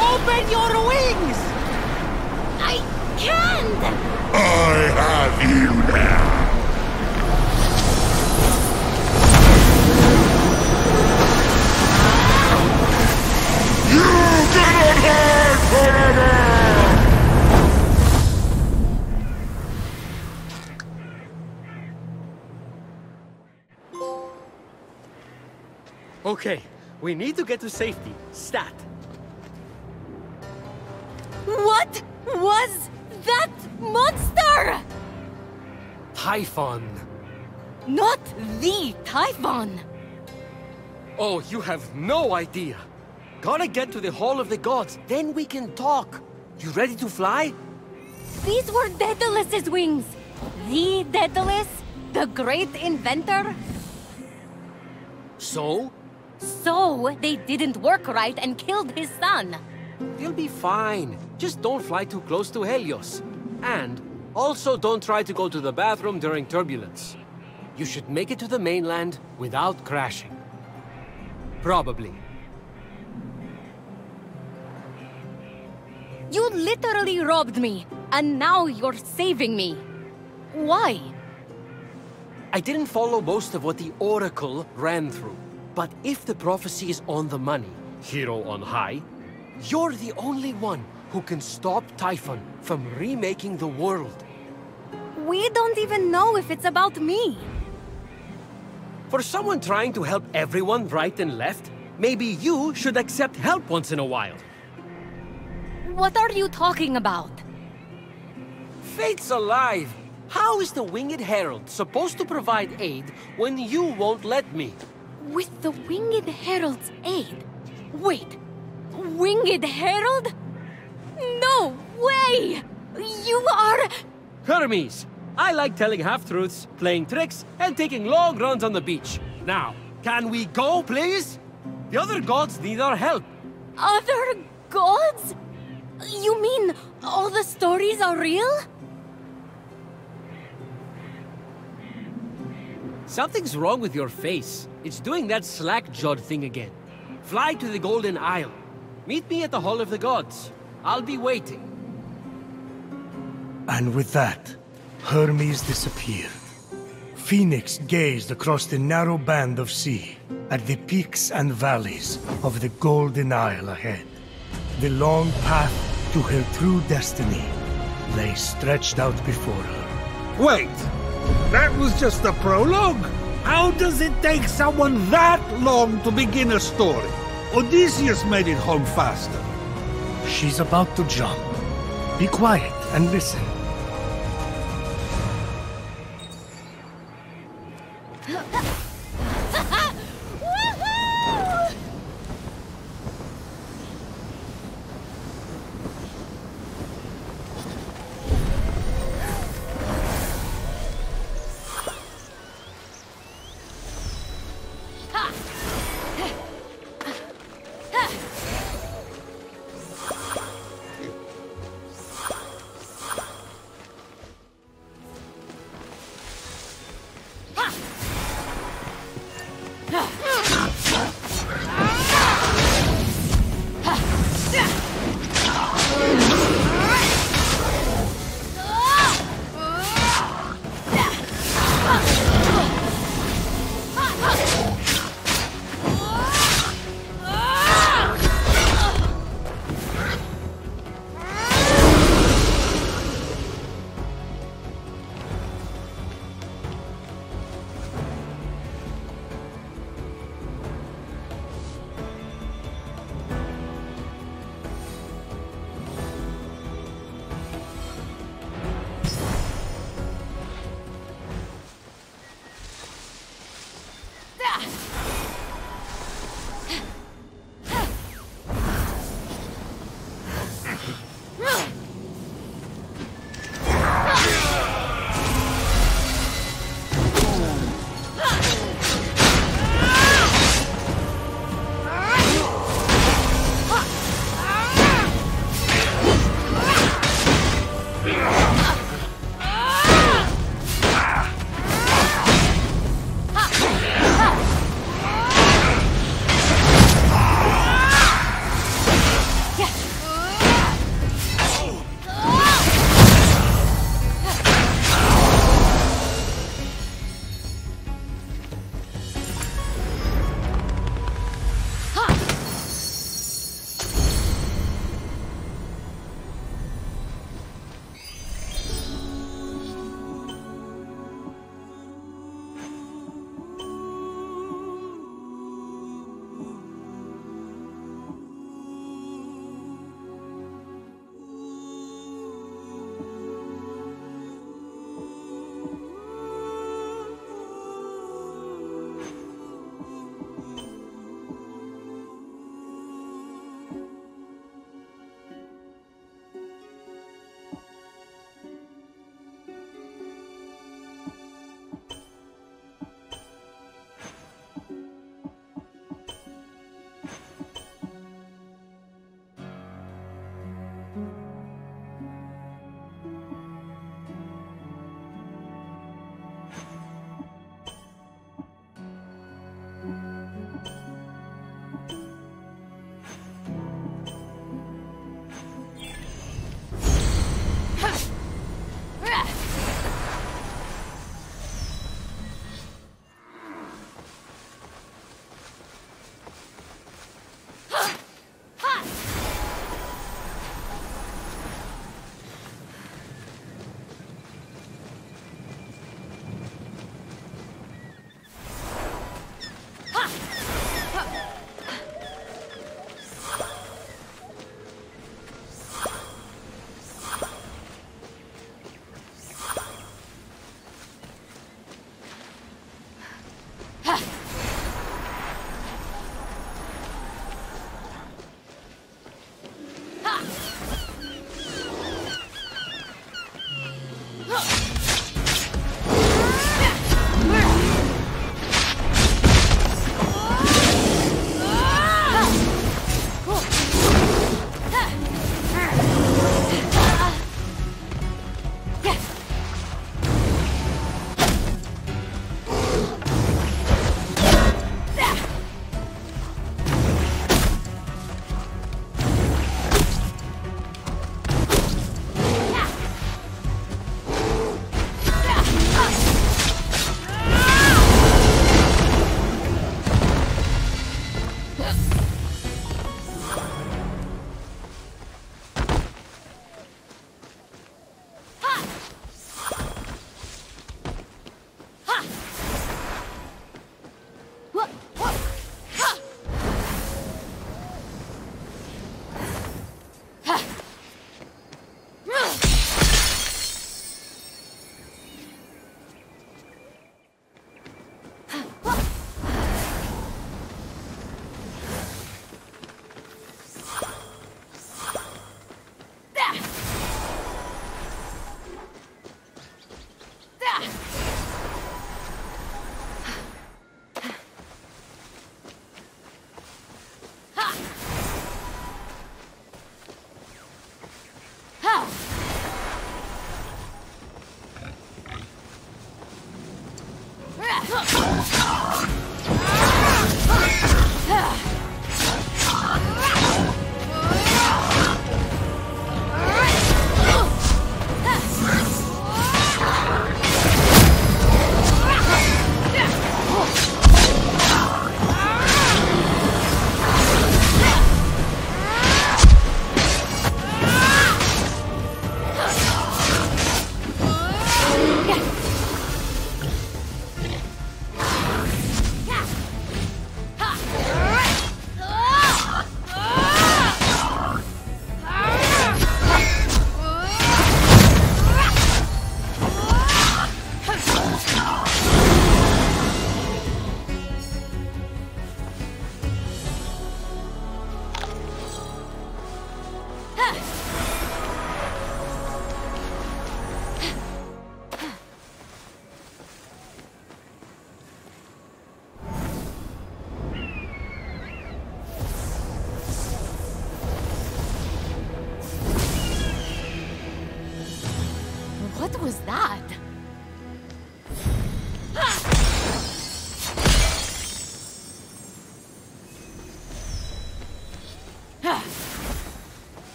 Open your wings! I can't! I have you now! You cannot hide forever! Okay, we need to get to safety. Stat. What was that monster? Typhon. Not the Typhon. Oh, you have no idea. Gotta get to the Hall of the Gods, then we can talk. You ready to fly? These were Daedalus's wings. The Daedalus, the great inventor. So? So, they didn't work right and killed his son. You'll be fine. Just don't fly too close to Helios. And also don't try to go to the bathroom during turbulence. You should make it to the mainland without crashing. Probably. You literally robbed me, and now you're saving me. Why? I didn't follow most of what the Oracle ran through. But if the prophecy is on the money, hero on high, you're the only one who can stop Typhon from remaking the world. We don't even know if it's about me. For someone trying to help everyone right and left, maybe you should accept help once in a while. What are you talking about? Fate's alive! How is the Winged Herald supposed to provide aid when you won't let me? With the Winged Herald's aid? Wait, Winged Herald? No way! You are... Hermes! I like telling half-truths, playing tricks, and taking long runs on the beach. Now, can we go, please? The other gods need our help. Other gods? You mean all the stories are real? Something's wrong with your face. It's doing that slack-jawed thing again. Fly to the Golden Isle. Meet me at the Hall of the Gods. I'll be waiting. And with that, Hermes disappeared. Fenyx gazed across the narrow band of sea at the peaks and valleys of the Golden Isle ahead. The long path to her true destiny lay stretched out before her. Wait! That was just the prologue? How does it take someone that long to begin a story? Odysseus made it home faster. She's about to jump. Be quiet and listen.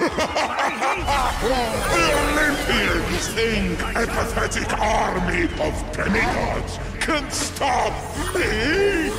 the Olympians think a pathetic army of demigods can stop me!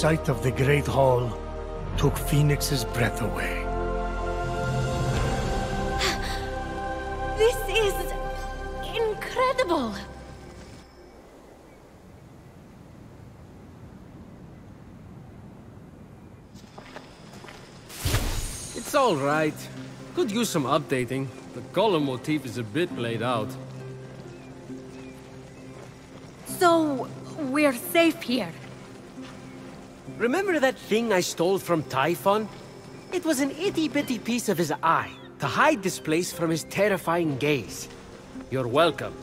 Sight of the Great Hall took Fenyx's breath away. (gasps) This is... incredible! It's all right. Could use some updating. The column motif is a bit played out. So, we're safe here. Remember that thing I stole from Typhon? It was an itty-bitty piece of his eye, to hide this place from his terrifying gaze. You're welcome.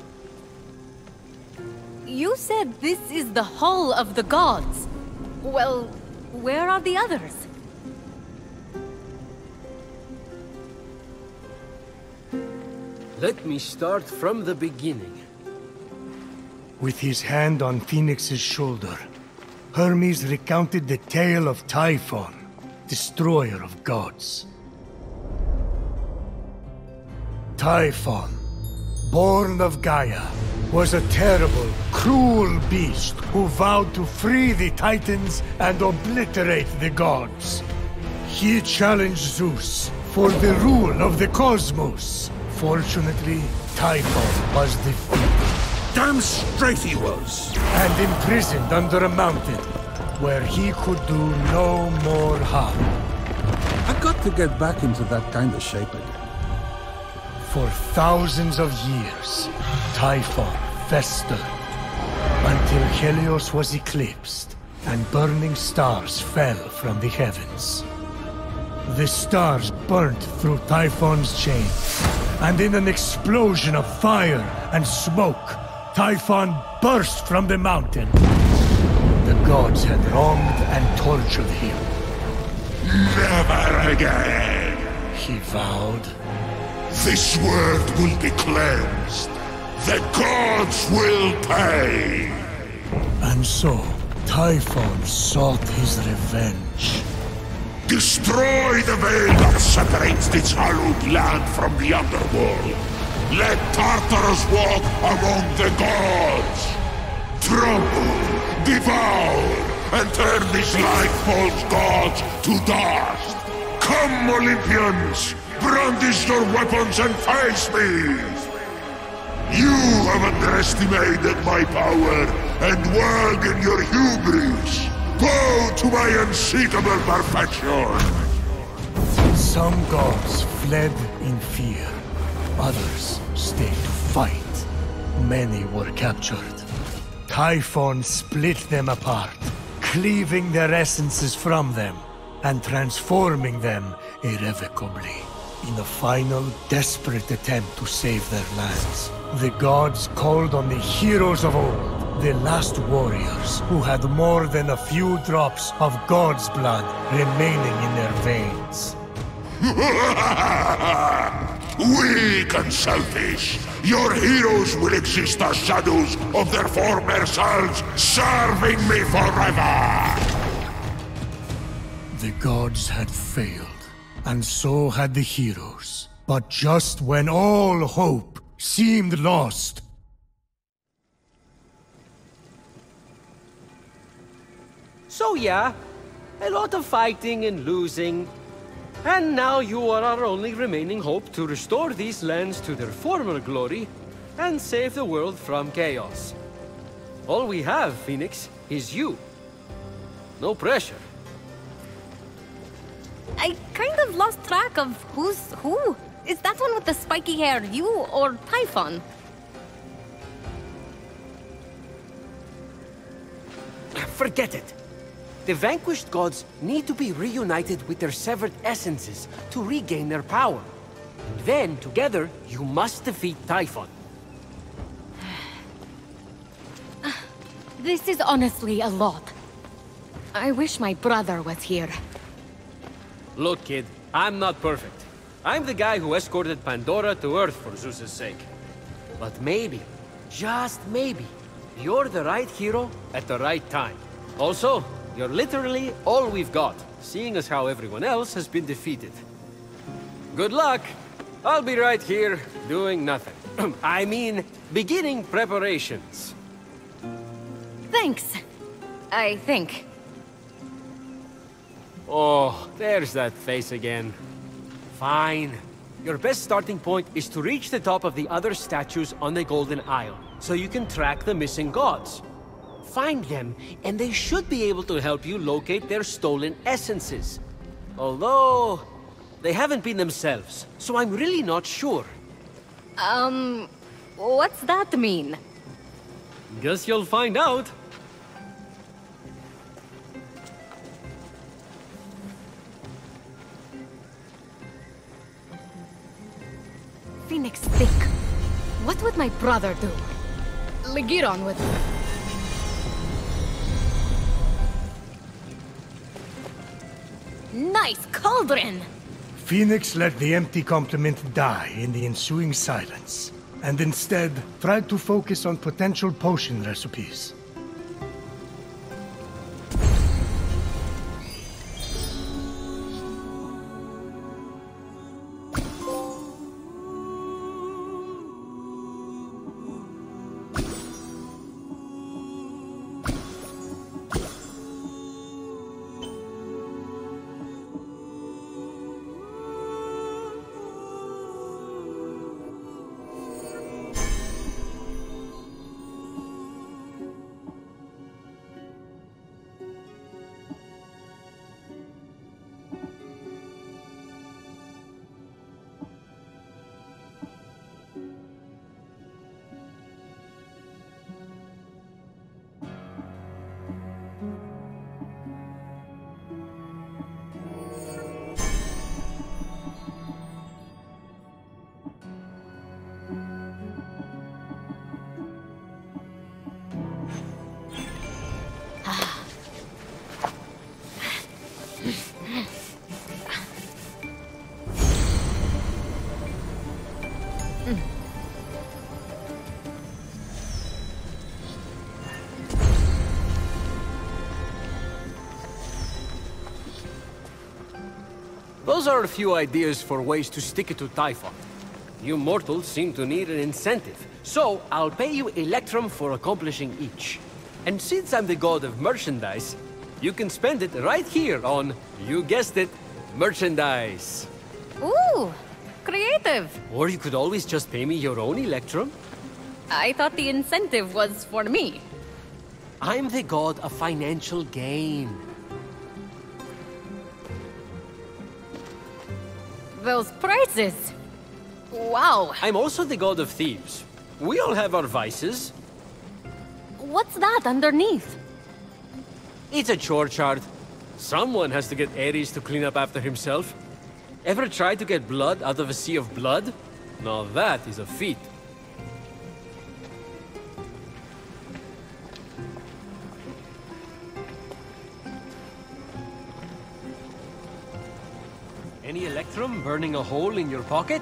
You said this is the Hall of the Gods. Well, where are the others? Let me start from the beginning. With his hand on Fenyx's shoulder, Hermes recounted the tale of Typhon, destroyer of gods. Typhon, born of Gaia, was a terrible, cruel beast who vowed to free the Titans and obliterate the gods. He challenged Zeus for the rule of the cosmos. Fortunately, Typhon was defeated. Damn straight he was! And imprisoned under a mountain, where he could do no more harm. I got to get back into that kind of shape again. For thousands of years, Typhon festered, until Helios was eclipsed, and burning stars fell from the heavens. The stars burnt through Typhon's chain, and in an explosion of fire and smoke, Typhon burst from the mountain. The gods had wronged and tortured him. Never again! He vowed. This world will be cleansed. The gods will pay! And so, Typhon sought his revenge. Destroy the veil that separates this hallowed land from the underworld. Let Tartarus walk among the gods. Trample, devour, and turn these light-false gods to dust. Come, Olympians! Brandish your weapons and face me! You have underestimated my power and world in your hubris. Bow to my unseatable perfection! Some gods fled in fear. Others stayed to fight. Many were captured. Typhon split them apart, cleaving their essences from them and transforming them irrevocably. In a final, desperate attempt to save their lands, the gods called on the heroes of old, the last warriors who had more than a few drops of God's blood remaining in their veins. (laughs) Weak and selfish, your heroes will exist as shadows of their former selves, serving me forever! The gods had failed, and so had the heroes. But just when all hope seemed lost, So yeah, a lot of fighting and losing. And now you are our only remaining hope to restore these lands to their former glory and save the world from chaos. All we have, Fenyx, is you. No pressure. I kind of lost track of who's who. Is that one with the spiky hair you or Typhon? Forget it. The vanquished gods need to be reunited with their severed essences to regain their power. And then, together, you must defeat Typhon. (sighs) This is honestly a lot. I wish my brother was here. Look, kid, I'm not perfect. I'm the guy who escorted Pandora to Earth for Zeus's sake. But maybe, just maybe, you're the right hero at the right time. Also, you're literally all we've got, seeing as how everyone else has been defeated. Good luck! I'll be right here, doing nothing. (clears throat) I mean, beginning preparations. Thanks. I think. Oh, there's that face again. Fine. Your best starting point is to reach the top of the other statues on the Golden Isle, so you can track the missing gods. Find them, and they should be able to help you locate their stolen essences. Although, they haven't been themselves, so I'm really not sure. Um, what's that mean? Guess you'll find out. Fenyx Stick. What would my brother do? Ligyron would. Nice cauldron! Fenyx let the empty compliment die in the ensuing silence, and instead tried to focus on potential potion recipes. A few ideas for ways to stick it to Typhon. You mortals seem to need an incentive, so I'll pay you Electrum for accomplishing each. And since I'm the god of merchandise, you can spend it right here on, you guessed it, merchandise. Ooh, creative. Or you could always just pay me your own Electrum. I thought the incentive was for me. I'm the god of financial gain. Those prices. Wow. I'm also the god of thieves. We all have our vices. What's that underneath? It's a chore chart. Someone has to get Ares to clean up after himself. Ever tried to get blood out of a sea of blood? Now that is a feat. Burning a hole in your pocket?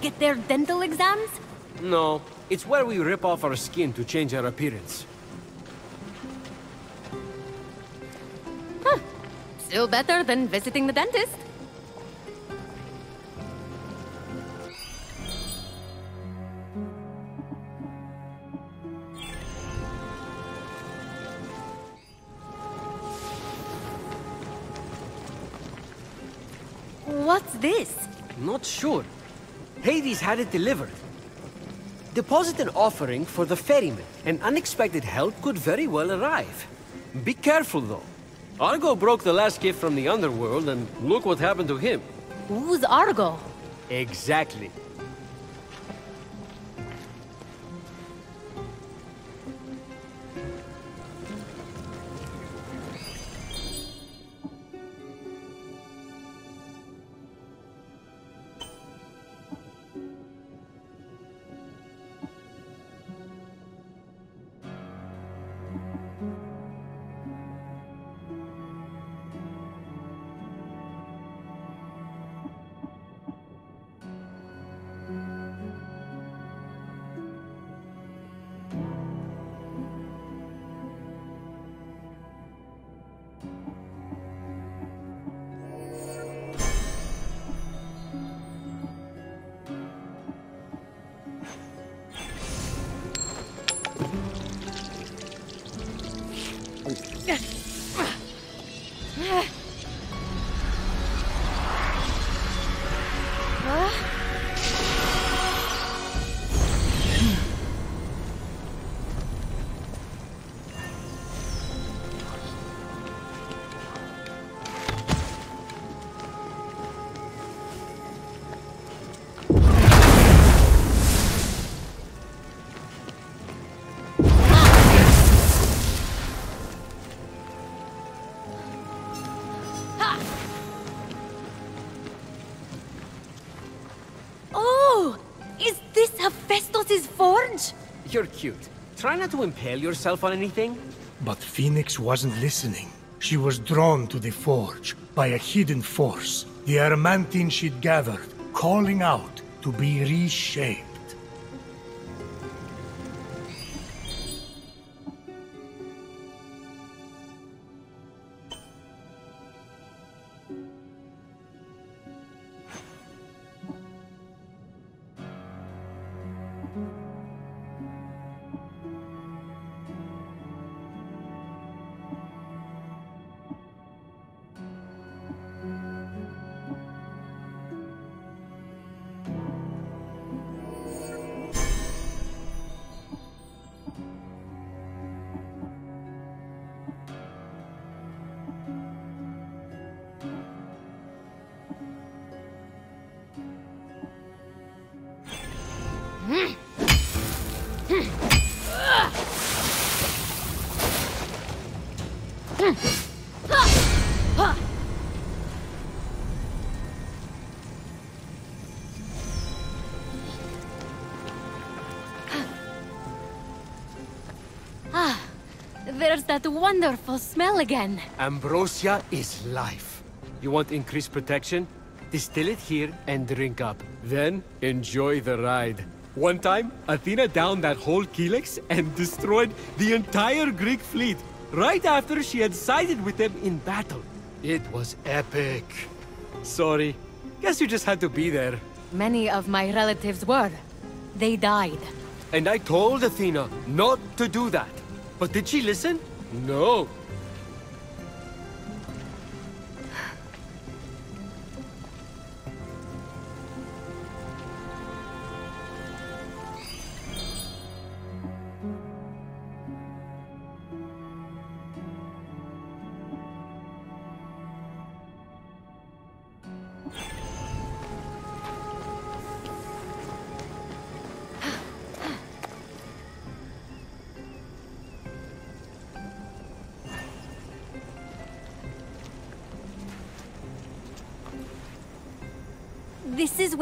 Get their dental exams? No, it's where we rip off our skin to change our appearance. Huh. Still better than visiting the dentist. Had it delivered. Deposit an offering for the ferryman, and unexpected help could very well arrive. Be careful, though. Argo broke the last gift from the underworld, and look what happened to him. Who's Argo? Exactly. You're cute. Try not to impale yourself on anything. But Fenyx wasn't listening. She was drawn to the forge by a hidden force, the Adamantine she'd gathered, calling out to be reshaped. Ah, there's that wonderful smell again. Ambrosia is life. You want increased protection? Distill it here and drink up. Then, enjoy the ride. One time, Athena downed that whole Helix and destroyed the entire Greek fleet, right after she had sided with them in battle. It was epic. Sorry. Guess you just had to be there. Many of my relatives were. They died. And I told Athena not to do that. But did she listen? No.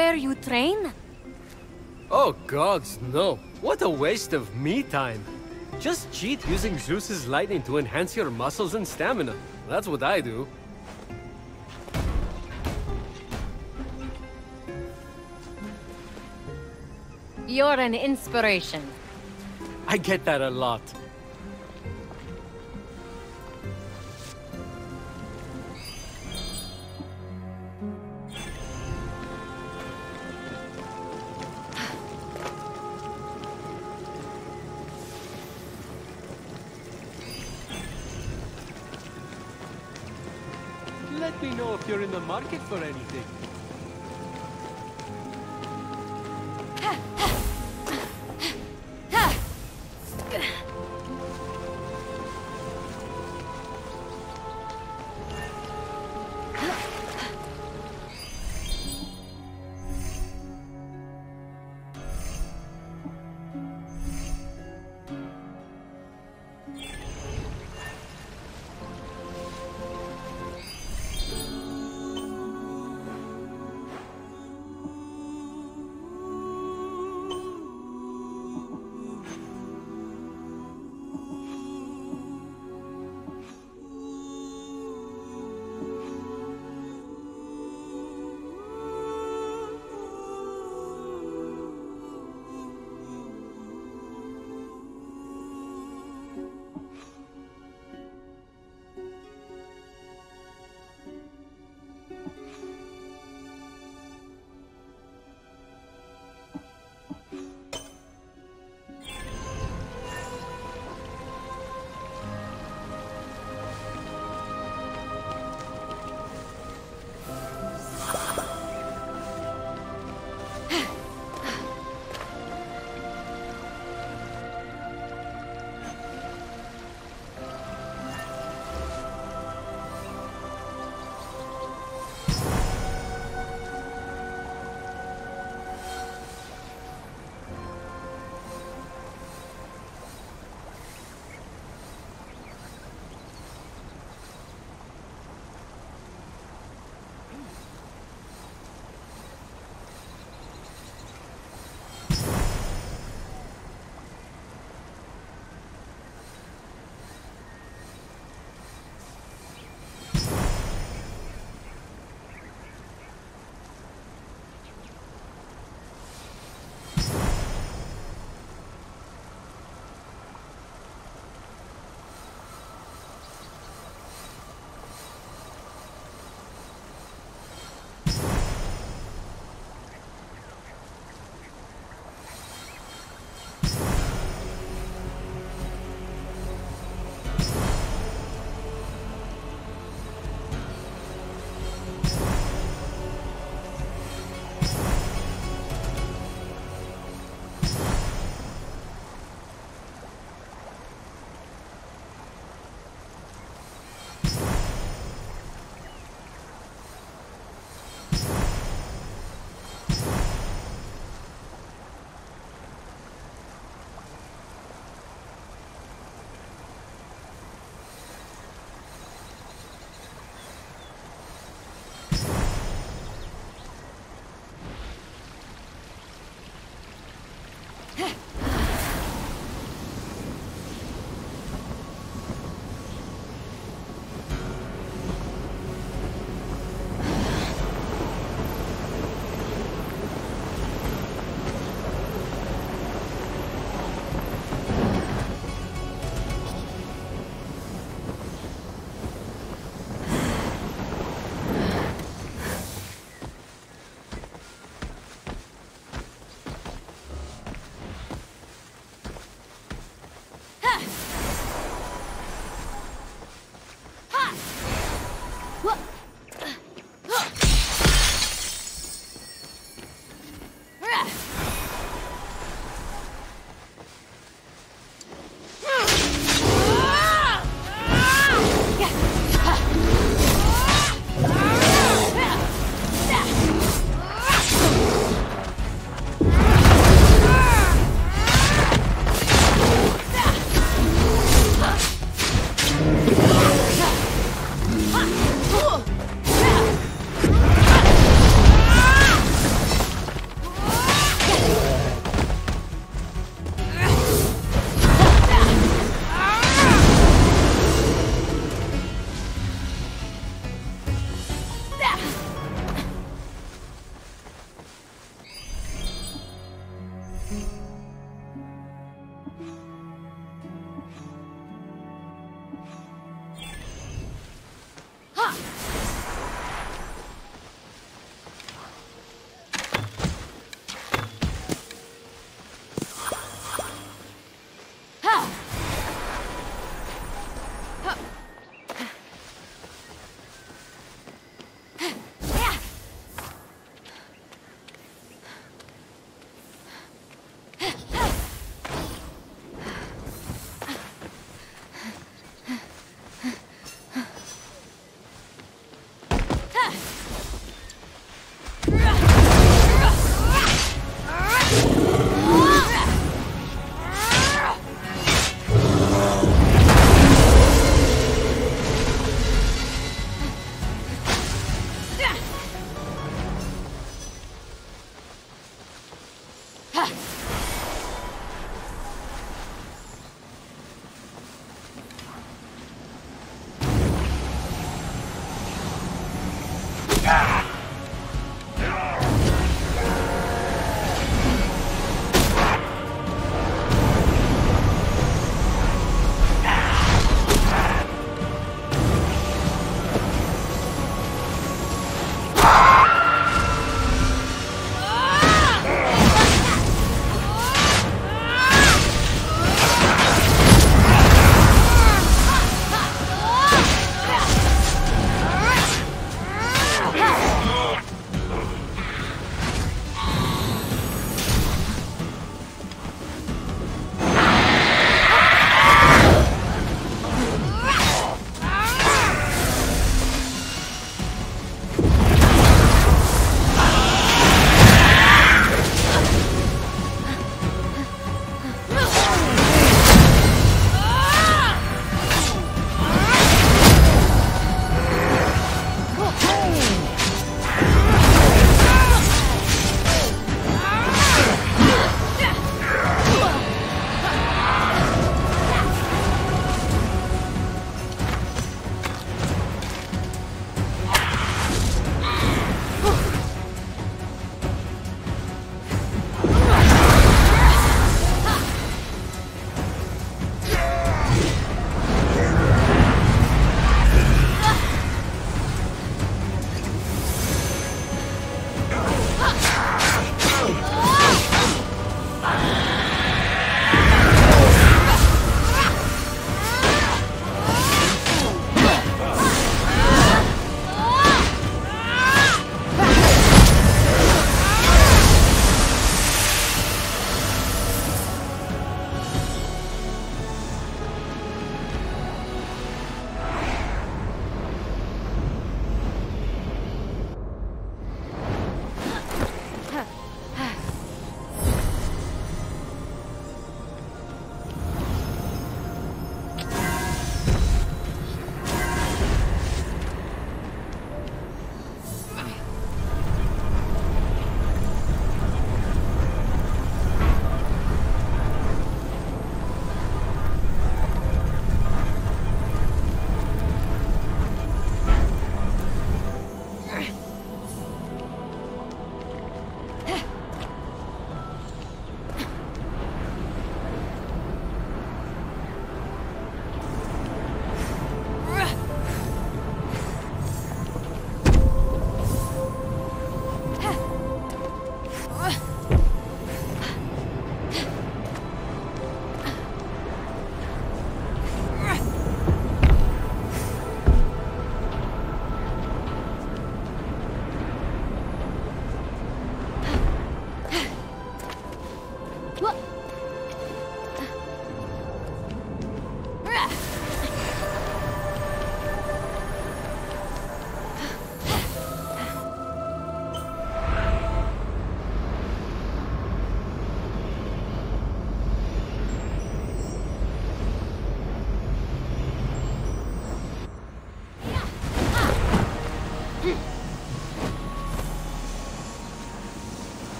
Where you train? Oh gods, no. What a waste of me time. Just cheat using Zeus's lightning to enhance your muscles and stamina. That's what I do. You're an inspiration. I get that a lot. Market for anything.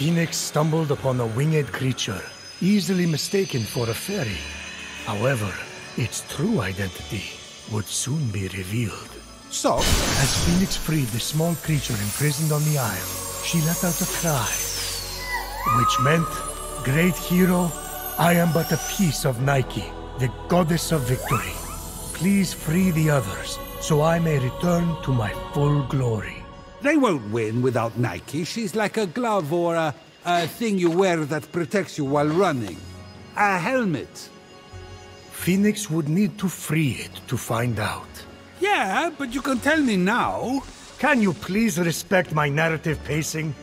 Fenyx stumbled upon a winged creature, easily mistaken for a fairy. However, its true identity would soon be revealed. So? As Fenyx freed the small creature imprisoned on the isle, she let out a cry. Which meant, Great hero, I am but a piece of Nike, the goddess of victory. Please free the others, so I may return to my full glory. They won't win without Nike. She's like a glove or a, a thing you wear that protects you while running. A helmet. Fenyx would need to free it to find out. Yeah, but you can tell me now. Can you please respect my narrative pacing?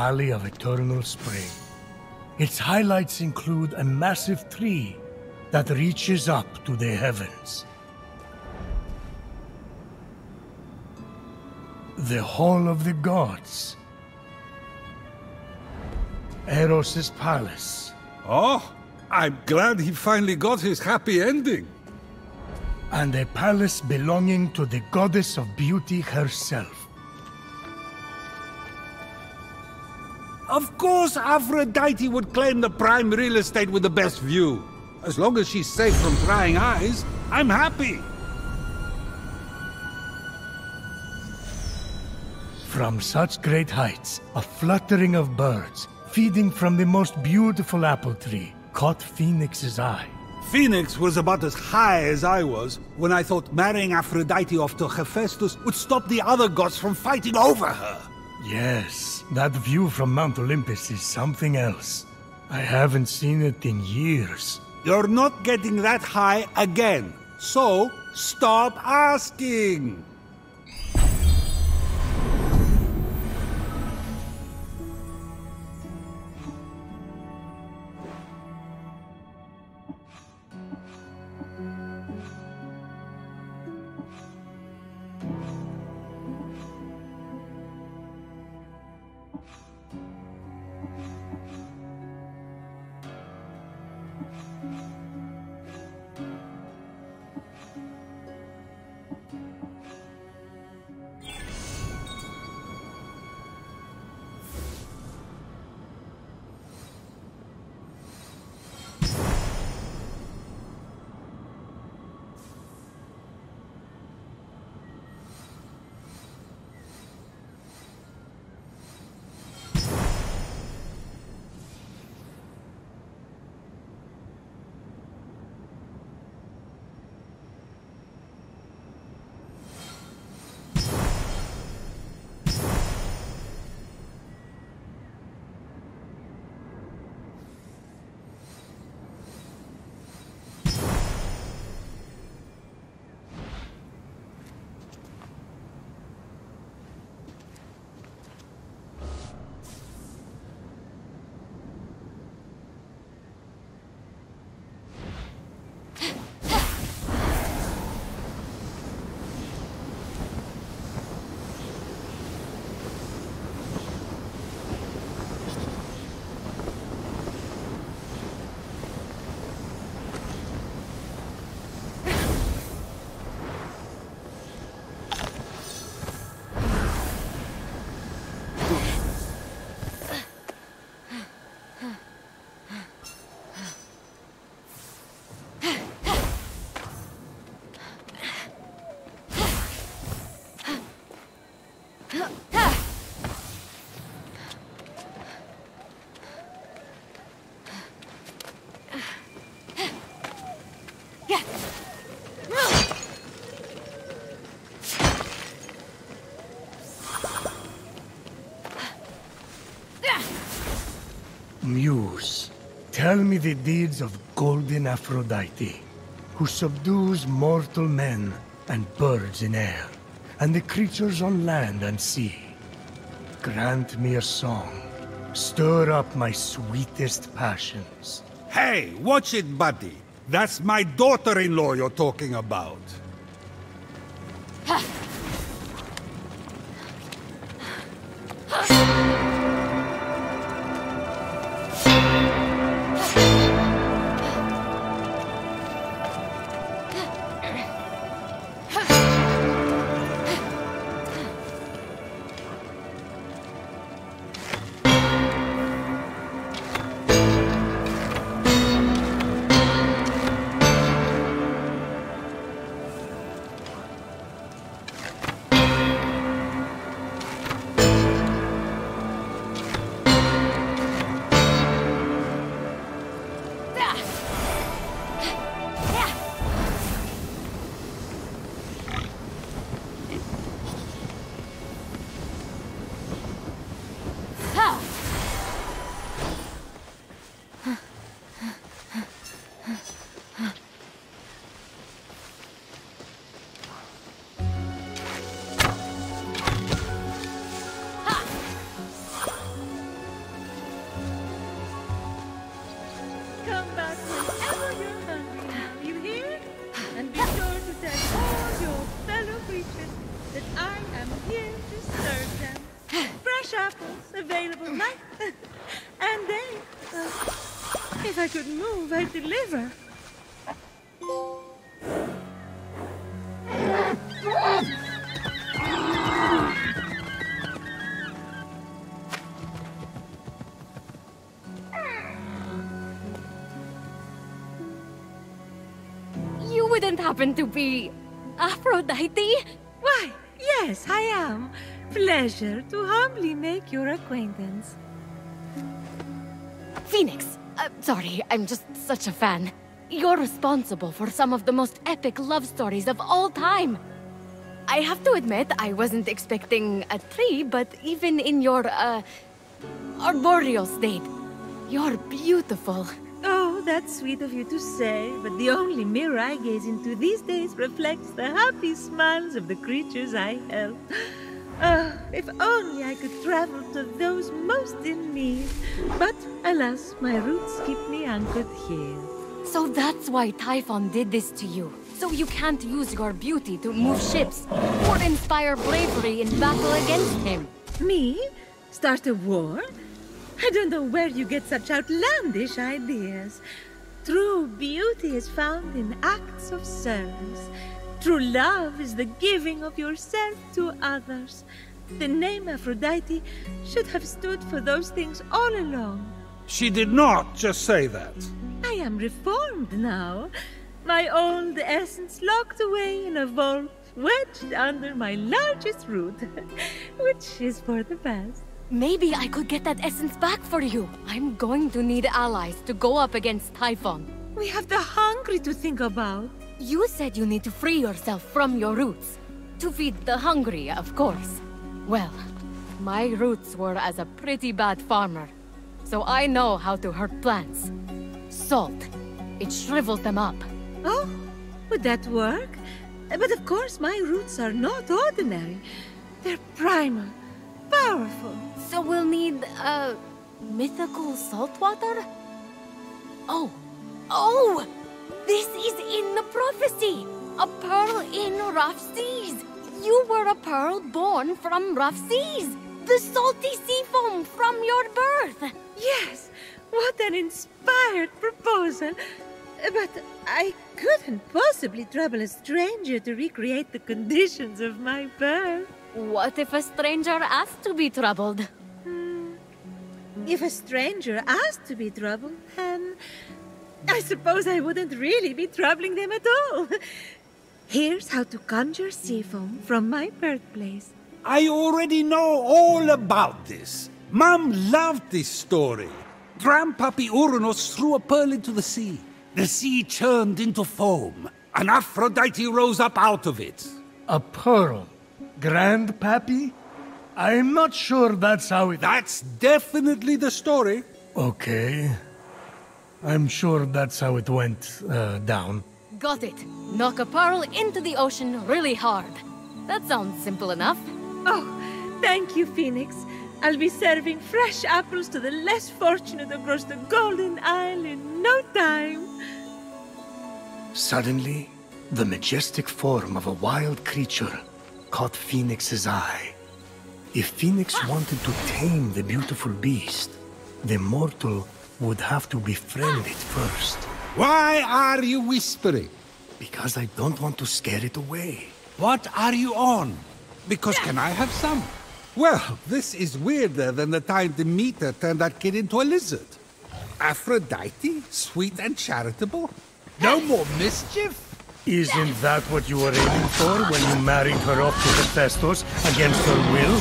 Valley of Eternal Spring. Its highlights include a massive tree that reaches up to the heavens. The Hall of the Gods. Eros' palace. Oh, I'm glad he finally got his happy ending. And a palace belonging to the Goddess of Beauty herself. Of course Aphrodite would claim the prime real estate with the best view. As long as she's safe from prying eyes, I'm happy. From such great heights, a fluttering of birds, feeding from the most beautiful apple tree, caught Fenyx's eye. Fenyx was about as high as I was when I thought marrying Aphrodite off to Hephaestus would stop the other gods from fighting over her. Yes, that view from Mount Olympus is something else. I haven't seen it in years. You're not getting that high again. So, stop asking! Tell me the deeds of Golden Aphrodite, who subdues mortal men and birds in air, and the creatures on land and sea. Grant me a song. Stir up my sweetest passions. Hey, watch it, buddy. That's my daughter-in-law you're talking about. Happen to be Aphrodite? Why, yes, I am. Pleasure to humbly make your acquaintance. Fenyx, uh, sorry, I'm just such a fan. You're responsible for some of the most epic love stories of all time. I have to admit, I wasn't expecting a tree, but even in your, uh, arboreal state, you're beautiful. Oh, that's sweet of you to say, but the only mirror I gaze into these days reflects the happy smiles of the creatures I help. Ah, if only I could travel to those most in need. But alas, my roots keep me anchored here. So that's why Typhon did this to you. So you can't use your beauty to move ships or inspire bravery in battle against him. Me? Start a war? I don't know where you get such outlandish ideas. True beauty is found in acts of service. True love is the giving of yourself to others. The name Aphrodite should have stood for those things all along. She did not just say that. I am reformed now. My old essence locked away in a vault, wedged under my largest root, (laughs) which is for the best. Maybe I could get that essence back for you. I'm going to need allies to go up against Typhon. We have the hungry to think about. You said you need to free yourself from your roots. To feed the hungry, of course. Well, my roots were as a pretty bad farmer. So I know how to hurt plants. Salt. It shrivels them up. Oh, would that work? But of course, my roots are not ordinary. They're primal, powerful. So we'll need, uh, mythical salt water? Oh, oh! This is in the prophecy! A pearl in rough seas! You were a pearl born from rough seas! The salty sea foam from your birth! Yes, what an inspired proposal! But I couldn't possibly trouble a stranger to recreate the conditions of my birth. What if a stranger asked to be troubled? Hmm. If a stranger asked to be troubled, then I suppose I wouldn't really be troubling them at all. (laughs) Here's how to conjure sea foam from my birthplace. I already know all about this. Mom loved this story. Grandpappy Uranus threw a pearl into the sea. The sea churned into foam, and Aphrodite rose up out of it. A pearl? Grandpappy? I'm not sure that's how it... That's definitely the story. Okay. I'm sure that's how it went uh, down. Got it. Knock a pearl into the ocean really hard. That sounds simple enough. Oh, thank you, Fenyx. I'll be serving fresh apples to the less fortunate across the Golden Isle in no time. Suddenly, the majestic form of a wild creature caught Fenyx's eye. If Fenyx wanted to tame the beautiful beast, the mortal would have to befriend it first. Why are you whispering? Because I don't want to scare it away. What are you on? Because can I have some? Well, this is weirder than the time Demeter turned that kid into a lizard. Aphrodite? Sweet and charitable? No more mischief? Isn't that what you were aiming for when you married her off to Hephaestus against her will?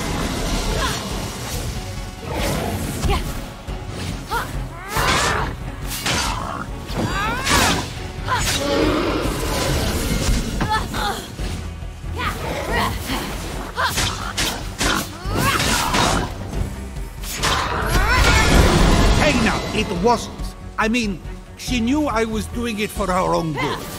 Hey now, it wasn't. I mean, she knew I was doing it for her own good.